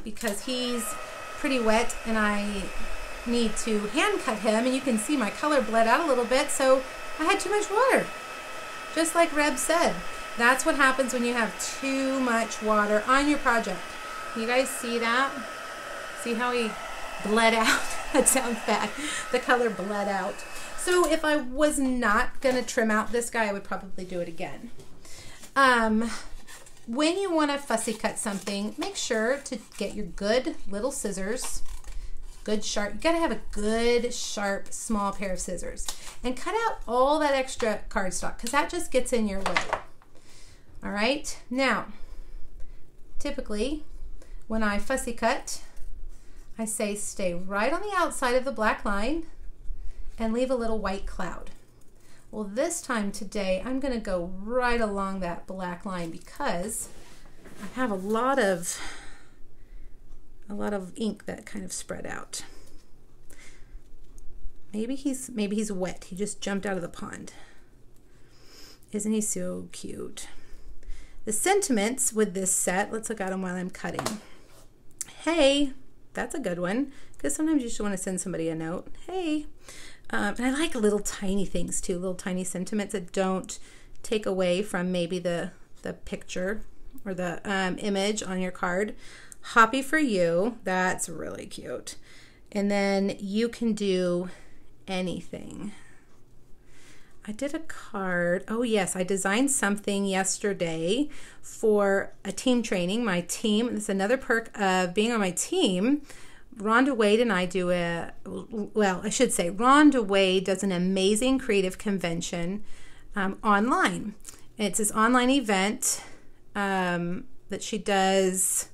because he's pretty wet and I need to hand cut him and you can see my color bled out a little bit so I had too much water. Just like Reb said, that's what happens when you have too much water on your project. You guys see that? See how he bled out? that sounds bad. The color bled out. So if I was not going to trim out this guy, I would probably do it again. Um, when you want to fussy cut something, make sure to get your good little scissors, good sharp. You got to have a good sharp small pair of scissors and cut out all that extra cardstock because that just gets in your way. All right, now typically when I fussy cut, I say stay right on the outside of the black line and leave a little white cloud. Well, this time today, I'm going to go right along that black line because I have a lot of a lot of ink that kind of spread out. Maybe he's maybe he's wet. He just jumped out of the pond. Isn't he so cute? The sentiments with this set, let's look at them while I'm cutting. Hey, that's a good one because sometimes you just want to send somebody a note. Hey, um, and I like little tiny things too, little tiny sentiments that don't take away from maybe the the picture or the um, image on your card. Hoppy for you. That's really cute. And then you can do anything. I did a card. Oh, yes, I designed something yesterday for a team training. My team, is another perk of being on my team. Rhonda Wade and I do a, well, I should say, Rhonda Wade does an amazing creative convention um, online. It's this online event um, that she does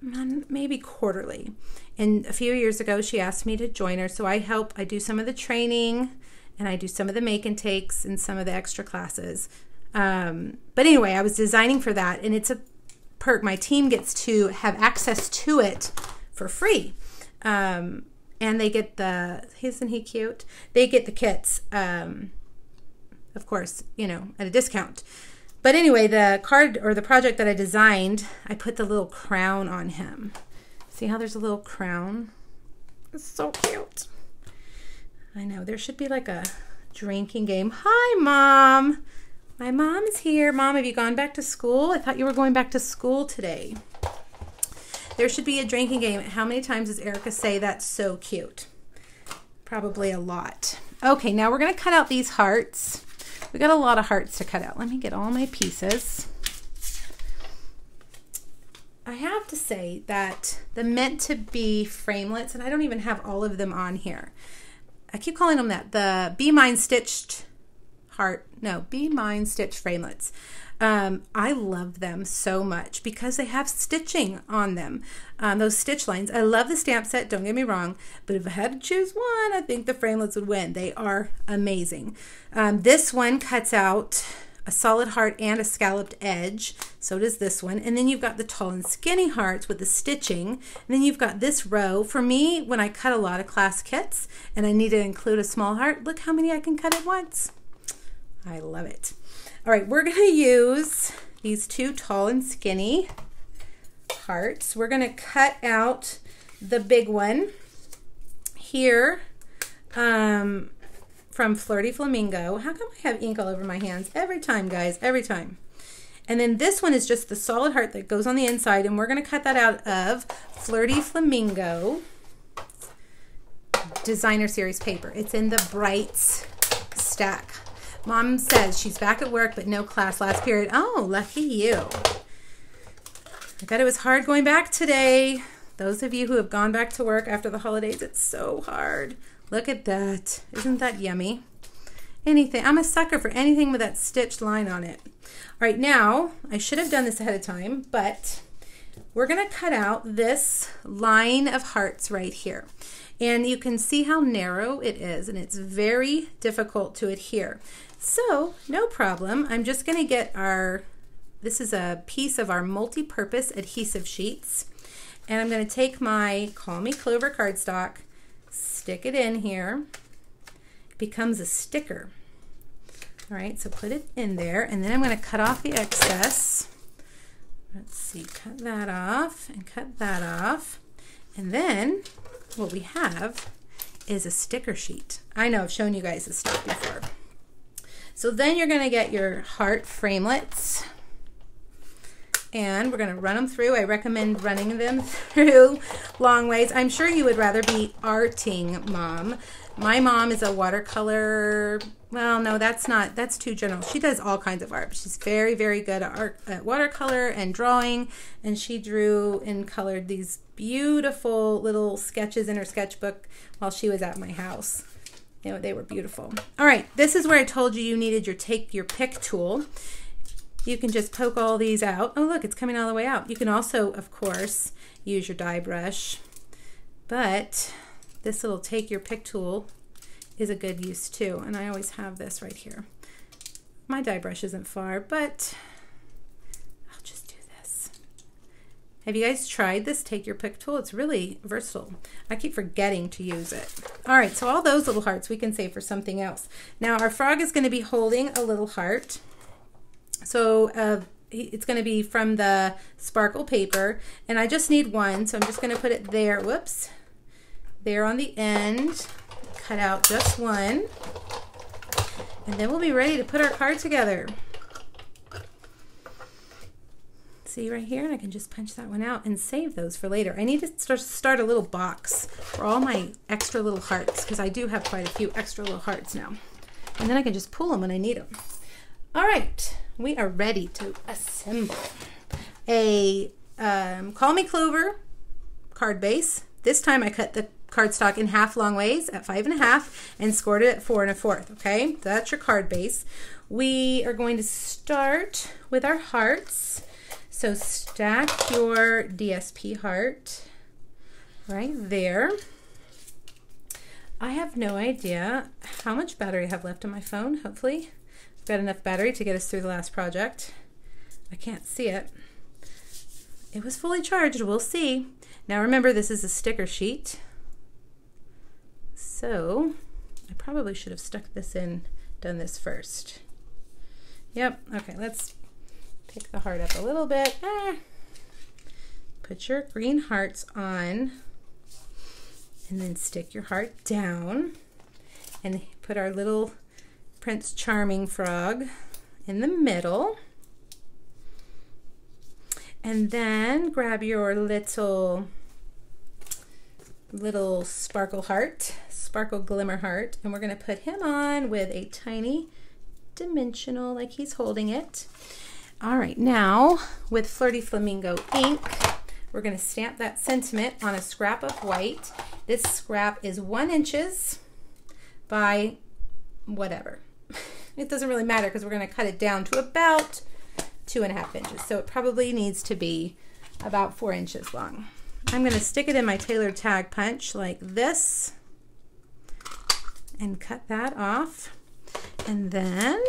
maybe quarterly. And a few years ago, she asked me to join her. So I help, I do some of the training and I do some of the make and takes and some of the extra classes. Um, but anyway, I was designing for that, and it's a perk. My team gets to have access to it for free. Um, and they get the, isn't he cute? They get the kits, um, of course, you know, at a discount. But anyway, the card or the project that I designed, I put the little crown on him. See how there's a little crown? It's so cute. I know. There should be like a drinking game. Hi, Mom. My mom's here. Mom, have you gone back to school? I thought you were going back to school today. There should be a drinking game. How many times does Erica say that's so cute? Probably a lot. Okay, now we're going to cut out these hearts. We got a lot of hearts to cut out. Let me get all my pieces. I have to say that the meant to be framelits, and I don't even have all of them on here. I keep calling them that. The Be Mine Stitched Heart, no, Be Mine Stitched Framelits. Um, I love them so much because they have stitching on them. Um, those stitch lines. I love the stamp set, don't get me wrong, but if I had to choose one, I think the framelits would win. They are amazing. Um, this one cuts out a solid heart and a scalloped edge. So does this one. And then you've got the tall and skinny hearts with the stitching. And then you've got this row. For me, when I cut a lot of class kits and I need to include a small heart, look how many I can cut at once. I love it. All right, we're to use these two tall and skinny hearts. We're to cut out the big one here. Um, from Flirty Flamingo. How come I have ink all over my hands? Every time, guys, every time. And then this one is just the solid heart that goes on the inside, and we're to cut that out of Flirty Flamingo designer series paper. It's in the Brights stack. Mom says she's back at work, but no class last period. Oh, lucky you. I bet it was hard going back today. Those of you who have gone back to work after the holidays, it's so hard. Look at that. Isn't that yummy? Anything. I'm a sucker for anything with that stitched line on it. All right, now, I should have done this ahead of time, but we're going to cut out this line of hearts right here. And you can see how narrow it is, and it's very difficult to adhere. So, no problem. I'm just going to get our, this is a piece of our multi-purpose adhesive sheets. And I'm going to take my Call Me Clover cardstock stick it in here. It becomes a sticker. All right, so put it in there, and then I'm going to cut off the excess. Let's see, cut that off and cut that off. And then what we have is a sticker sheet. I know I've shown you guys this stuff before. So then you're going to get your heart framelits and we're going to run them through. I recommend running them through long ways. I'm sure you would rather be arting mom. My mom is a watercolor. Well, no, that's not, that's too general. She does all kinds of art. She's very, very good at art, at watercolor and drawing. And she drew and colored these beautiful little sketches in her sketchbook while she was at my house. Know, they were beautiful. All right, this is where I told you you needed your take your pick tool you can just poke all these out. Oh, look, it's coming all the way out. You can also, of course, use your die brush, but this little take your pick tool is a good use too. And I always have this right here. My die brush isn't far, but I'll just do this. Have you guys tried this take your pick tool? It's really versatile. I keep forgetting to use it. All right, so all those little hearts we can save for something else. Now our frog is going to be holding a little heart. So uh, it's going to be from the sparkle paper and I just need one so I'm just going to put it there whoops there on the end cut out just one and then we'll be ready to put our card together See right here, and I can just punch that one out and save those for later. I need to start, start a little box for all my extra little hearts because I do have quite a few extra little hearts now. And then I can just pull them when I need them. All right, we are ready to assemble a um, Call Me Clover card base. This time I cut the cardstock in half long ways at five and a half and scored it at four and a fourth. Okay, that's your card base. We are going to start with our hearts. So stack your DSP heart right there. I have no idea how much battery I have left on my phone. Hopefully, I've got enough battery to get us through the last project. I can't see it. It was fully charged. We'll see. Now remember, this is a sticker sheet. So I probably should have stuck this in, done this first. Yep, okay, let's pick the heart up a little bit. Ah. Put your green hearts on and then stick your heart down and put our little Prince Charming frog in the middle. And then grab your little little sparkle heart, sparkle glimmer heart, and we're going to put him on with a tiny dimensional like he's holding it. All right, now with Flirty Flamingo ink, we're going to stamp that sentiment on a scrap of white. This scrap is one inches by whatever. It doesn't really matter because we're going to cut it down to about two and a half inches. So it probably needs to be about four inches long. I'm going to stick it in my tailored tag punch like this and cut that off and then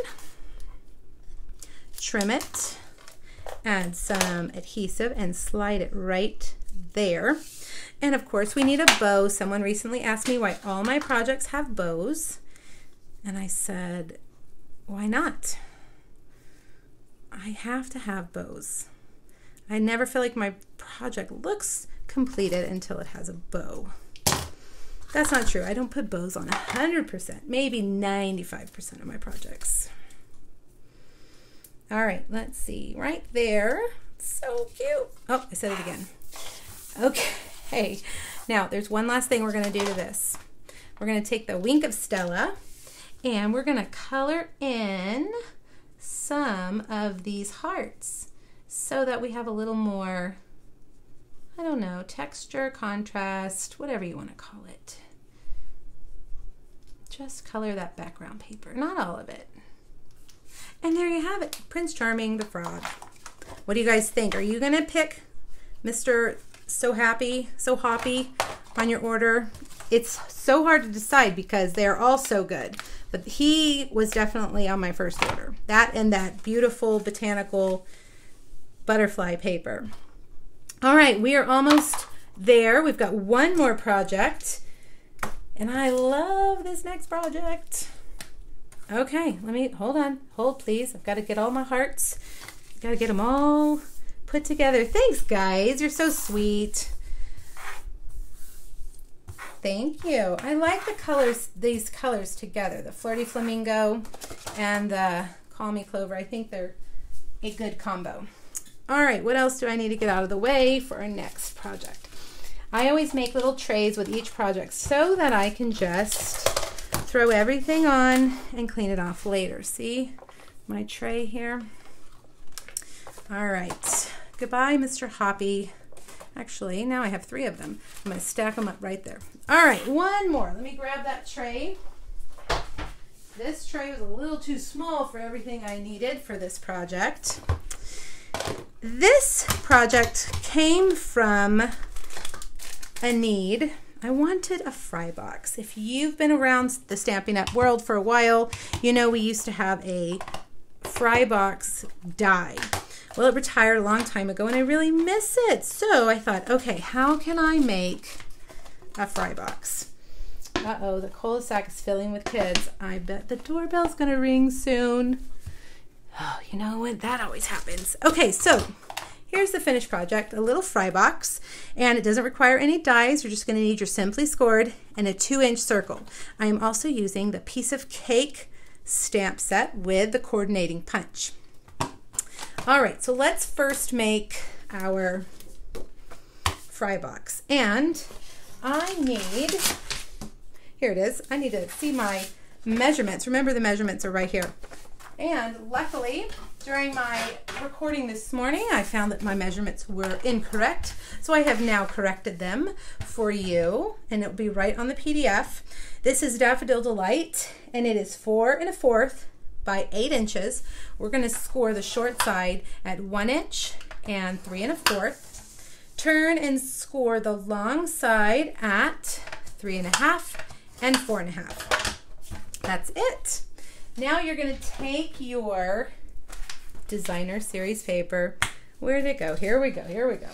trim it add some adhesive and slide it right there and of course we need a bow someone recently asked me why all my projects have bows and I said why not I have to have bows I never feel like my project looks completed until it has a bow. That's not true. I don't put bows on 100%, maybe 95% of my projects. All right, let's see. Right there. So cute. Oh, I said it again. Okay. Now, there's one last thing we're going to do to this. We're going to take the Wink of Stella and we're going to color in some of these hearts so that we have a little more I don't know, texture, contrast, whatever you want to call it. Just color that background paper, not all of it. And there you have it, Prince Charming the Frog. What do you guys think? Are you going to pick Mr. So Happy, So Hoppy on your order? It's so hard to decide because they're all so good. But he was definitely on my first order. That and that beautiful botanical butterfly paper. All right, we are almost there. We've got one more project. And I love this next project. Okay, let me, hold on. Hold, please. I've got to get all my hearts. Got to get them all put together. Thanks, guys. You're so sweet. Thank you. I like the colors, these colors together. The Flirty Flamingo and the Call Me Clover. I think they're a good combo. All right, what else do I need to get out of the way for our next project? I always make little trays with each project so that I can just throw everything on and clean it off later. See my tray here? All right, goodbye, Mr. Hoppy. Actually, now I have three of them. I'm gonna stack them up right there. All right, one more. Let me grab that tray. This tray was a little too small for everything I needed for this project. This project came from a need. I wanted a fry box. If you've been around the Stampin' Up! world for a while, you know we used to have a fry box die. Well, it retired a long time ago and I really miss it. So I thought, okay, how can I make a fry box? Uh-oh, the cul-de-sac is filling with kids. I bet the doorbell's gonna ring soon. Oh, you know what? That always happens. Okay, so here's the finished project, a little fry box, and it doesn't require any dies. You're just gonna need your Simply Scored and a two inch circle. I am also using the piece of cake stamp set with the coordinating punch. All right, so let's first make our fry box. And I need, here it is, I need to see my measurements. Remember the measurements are right here. And luckily, during my recording this morning, I found that my measurements were incorrect. So I have now corrected them for you, and it'll be right on the PDF. This is Daffodil Delight, and it is four and a fourth by eight inches. We're gonna score the short side at one inch and three and a fourth. Turn and score the long side at three and a half and four and a half. That's it. Now you're gonna take your designer series paper. Where'd it go? Here we go, here we go.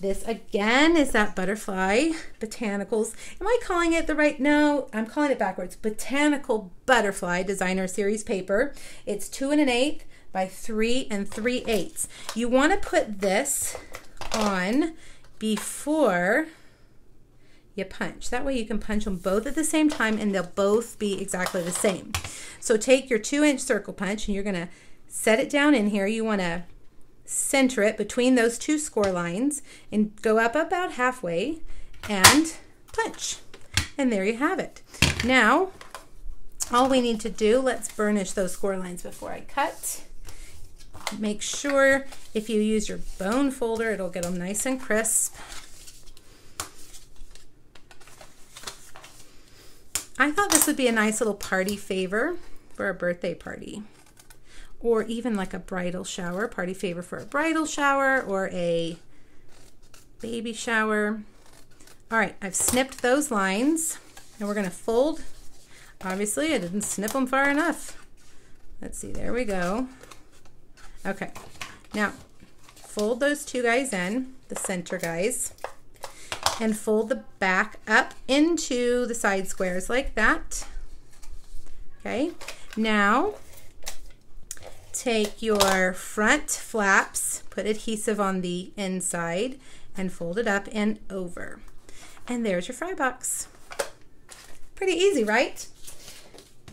This again is that butterfly botanicals. Am I calling it the right? No, I'm calling it backwards. Botanical butterfly designer series paper. It's two and an eighth by three and three eighths. You want to put this on before you punch. That way you can punch them both at the same time and they'll both be exactly the same. So take your two inch circle punch and you're going to set it down in here. You want to center it between those two score lines and go up about halfway and punch. And there you have it. Now, all we need to do, let's burnish those score lines before I cut. Make sure if you use your bone folder, it'll get them nice and crisp. I thought this would be a nice little party favor for a birthday party or even like a bridal shower, party favor for a bridal shower or a baby shower. All right, I've snipped those lines and we're gonna fold. Obviously, I didn't snip them far enough. Let's see, there we go. Okay, now fold those two guys in, the center guys, and fold the back up into the side squares like that. Okay, now take your front flaps, put adhesive on the inside, and fold it up and over. And there's your fry box. Pretty easy, right?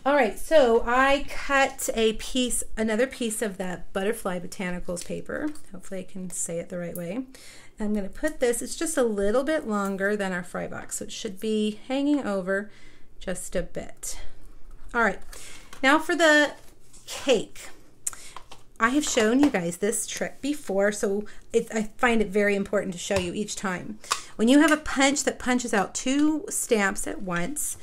All right, so I cut a piece, another piece of that Butterfly Botanicals paper. Hopefully I can say it the right way. I'm gonna put this, it's just a little bit longer than our fry box, so it should be hanging over just a bit. All right, now for the cake. I have shown you guys this trick before, so it, I find it very important to show you each time. When you have a punch that punches out two stamps at once,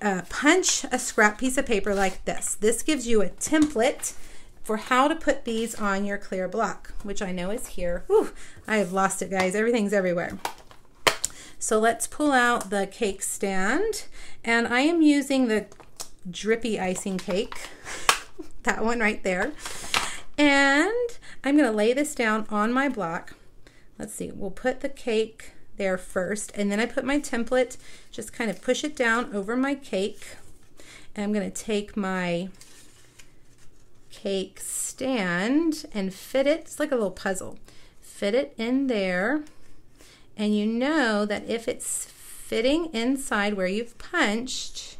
uh, punch a scrap piece of paper like this. This gives you a template for how to put these on your clear block, which I know is here. Whew, I have lost it, guys. Everything's everywhere. So let's pull out the cake stand, and I am using the drippy icing cake, that one right there. And I'm going to lay this down on my block. Let's see, we'll put the cake there first, and then I put my template, just kind of push it down over my cake. And I'm going to take my cake stand and fit it, it's like a little puzzle. Fit it in there, and you know that if it's fitting inside where you've punched,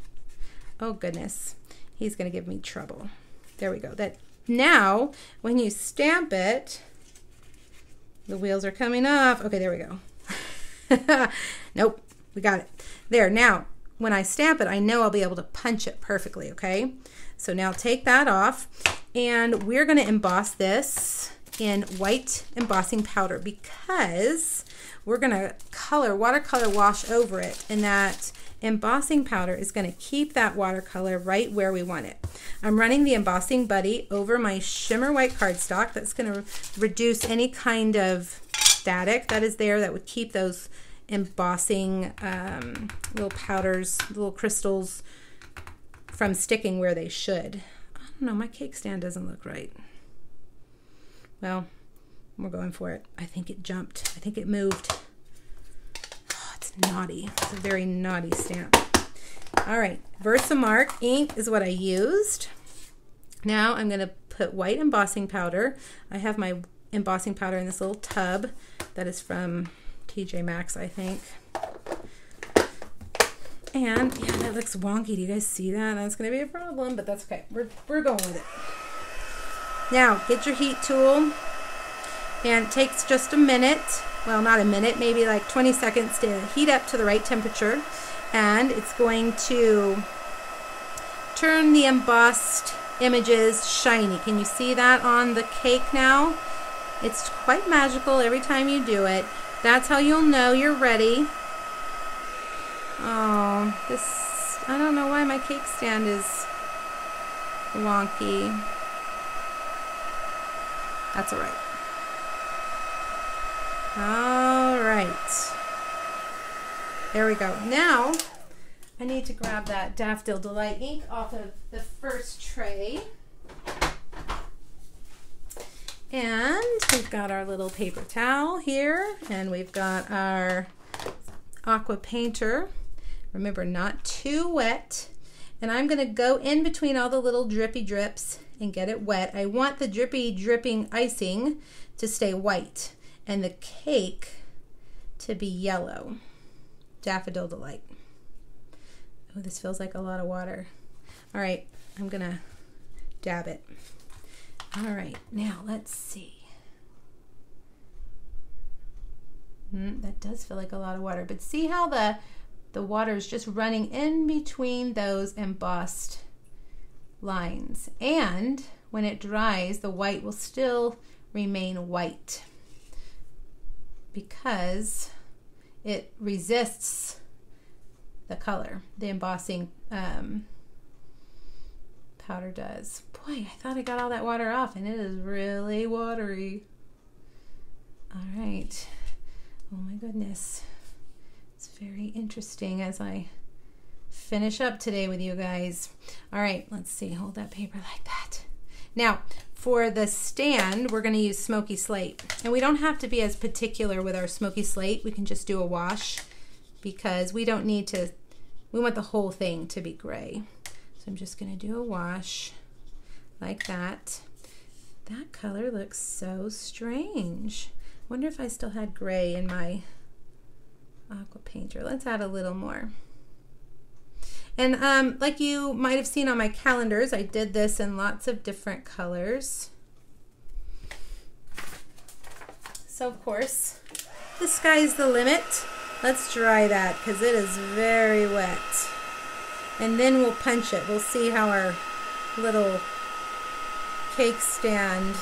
oh goodness, he's going to give me trouble. There we go. That now, when you stamp it, the wheels are coming off. Okay, there we go. nope, we got it. There, now, when I stamp it, I know I'll be able to punch it perfectly, okay? So now take that off, and we're gonna emboss this in white embossing powder because we're gonna color, watercolor wash over it, and that embossing powder is going to keep that watercolor right where we want it. I'm running the embossing buddy over my shimmer white cardstock. That's going to reduce any kind of static that is there that would keep those embossing um, little powders, little crystals from sticking where they should. I don't know, my cake stand doesn't look right. Well, we're going for it. I think it jumped. I think it moved naughty. It's a very naughty stamp. All right, Versamark ink is what I used. Now I'm going to put white embossing powder. I have my embossing powder in this little tub that is from TJ Maxx, I think. And yeah, that looks wonky. Do you guys see that? That's going to be a problem, but that's okay. We're, we're going with it. Now, get your heat tool, and it takes just a minute, well, not a minute, maybe like 20 seconds to heat up to the right temperature, and it's going to turn the embossed images shiny. Can you see that on the cake now? It's quite magical every time you do it. That's how you'll know you're ready. Oh, this, I don't know why my cake stand is wonky. That's all right. All right. There we go. Now, I need to grab that Daffodil Delight ink off of the first tray. And we've got our little paper towel here, and we've got our aqua painter. Remember, not too wet. And I'm going to go in between all the little drippy drips and get it wet. I want the drippy dripping icing to stay white and the cake to be yellow. Daffodil Delight. Oh, this feels like a lot of water. All right, I'm gonna dab it. All right, now let's see. Mm, that does feel like a lot of water, but see how the the water is just running in between those embossed lines. And when it dries, the white will still remain white because it resists the color, the embossing um, powder does. Boy, I thought I got all that water off and it is really watery. All right. Oh my goodness. It's very interesting as I finish up today with you guys. All right, let's see. Hold that paper like that. Now, for the stand, we're going to use smoky slate. And we don't have to be as particular with our smoky slate. We can just do a wash because we don't need to, we want the whole thing to be gray. So I'm just going to do a wash like that. That color looks so strange. wonder if I still had gray in my aqua painter. Let's add a little more. And um, like you might have seen on my calendars, I did this in lots of different colors. So of course, the sky's the limit. Let's dry that because it is very wet. And then we'll punch it. We'll see how our little cake stand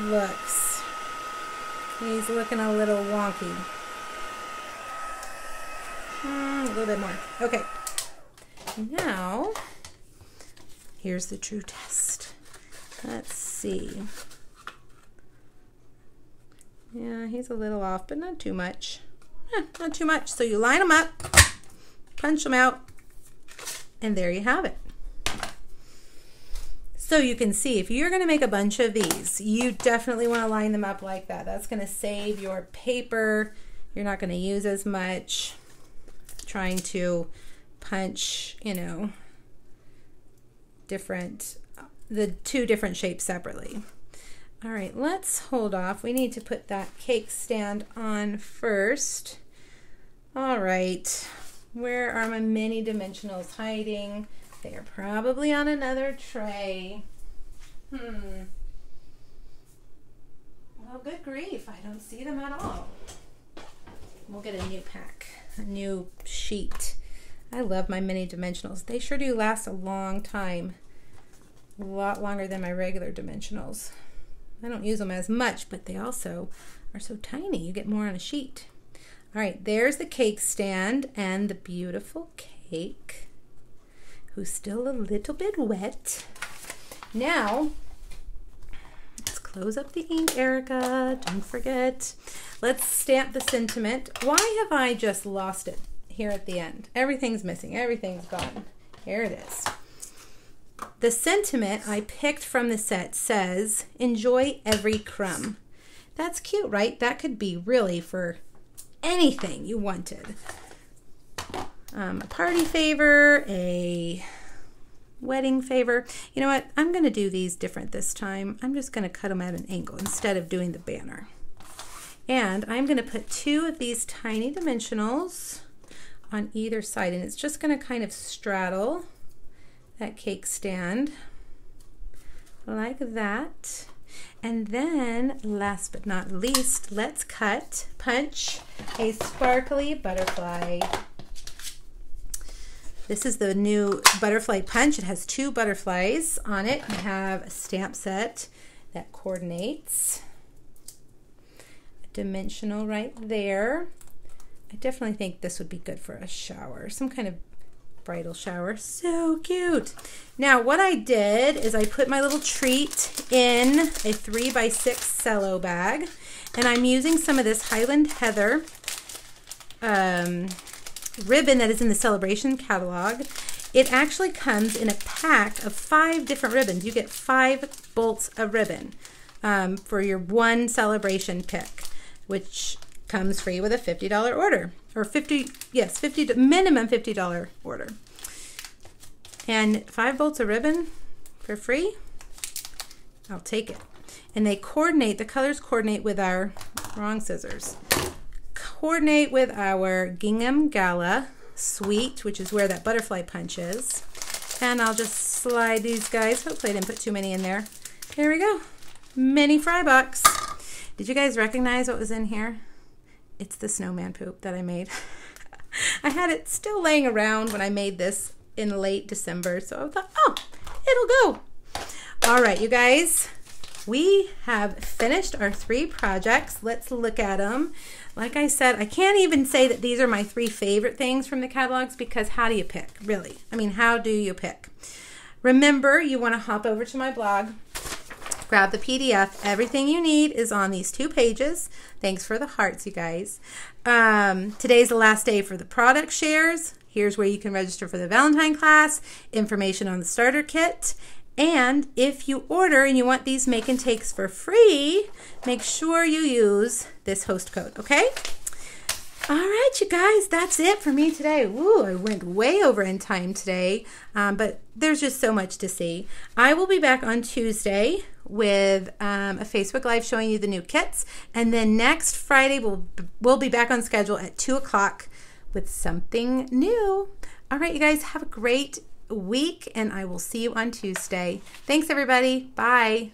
looks. He's looking a little wonky. Mm, a little bit more. Okay. Now, here's the true test. Let's see. Yeah, he's a little off, but not too much. Eh, not too much. So you line them up, punch them out, and there you have it. So you can see if you're going to make a bunch of these, you definitely want to line them up like that. That's going to save your paper. You're not going to use as much trying to punch, you know, different, the two different shapes separately. All right, let's hold off. We need to put that cake stand on first. All right, where are my mini dimensionals hiding? They are probably on another tray. Hmm. Well, good grief, I don't see them at all. We'll get a new pack new sheet. I love my mini dimensionals. They sure do last a long time. A lot longer than my regular dimensionals. I don't use them as much, but they also are so tiny. You get more on a sheet. All right, there's the cake stand and the beautiful cake, who's still a little bit wet. Now, close up the ink, Erica. Don't forget. Let's stamp the sentiment. Why have I just lost it here at the end? Everything's missing. Everything's gone. Here it is. The sentiment I picked from the set says, enjoy every crumb. That's cute, right? That could be really for anything you wanted. Um, a party favor, a wedding favor. You know what? I'm going to do these different this time. I'm just going to cut them at an angle instead of doing the banner. And I'm going to put two of these tiny dimensionals on either side. And it's just going to kind of straddle that cake stand. like that. And then, last but not least, let's cut, punch a sparkly butterfly. This is the new butterfly punch. It has two butterflies on it. You have a stamp set that coordinates. Dimensional right there. I definitely think this would be good for a shower, some kind of bridal shower. So cute. Now what I did is I put my little treat in a three by six cello bag and I'm using some of this Highland Heather um, ribbon that is in the Sale-A-Bration catalog. It actually comes in a pack of five different ribbons. You get five bolts of ribbon um, for your one Sale-A-Bration pick, which comes free with a $50 order or 50 yes 50 minimum $50 order and five bolts of ribbon for free I'll take it and they coordinate the colors coordinate with our wrong scissors coordinate with our gingham gala suite which is where that butterfly punch is and I'll just slide these guys hopefully I didn't put too many in there Here we go mini fry box did you guys recognize what was in here it's the snowman poop that I made. I had it still laying around when I made this in late December, so I thought, oh, it'll go. All right, you guys, we have finished our three projects. Let's look at them. Like I said, I can't even say that these are my three favorite things from the catalogs because how do you pick, really? I mean, how do you pick? Remember, you want to hop over to my blog, grab the PDF. Everything you need is on these two pages. Thanks for the hearts, you guys. Um, today's the last day for the product shares. Here's where you can register for the Valentine class, information on the starter kit. And if you order and you want these make and takes for free, make sure you use this host code, okay? All right, you guys, that's it for me today. Woo, I went way over in time today, um, but there's just so much to see. I will be back on Tuesday with um, a Facebook Live showing you the new kits, and then next Friday we'll we'll be back on schedule at two o'clock with something new. All right, you guys, have a great week, and I will see you on Tuesday. Thanks, everybody. Bye.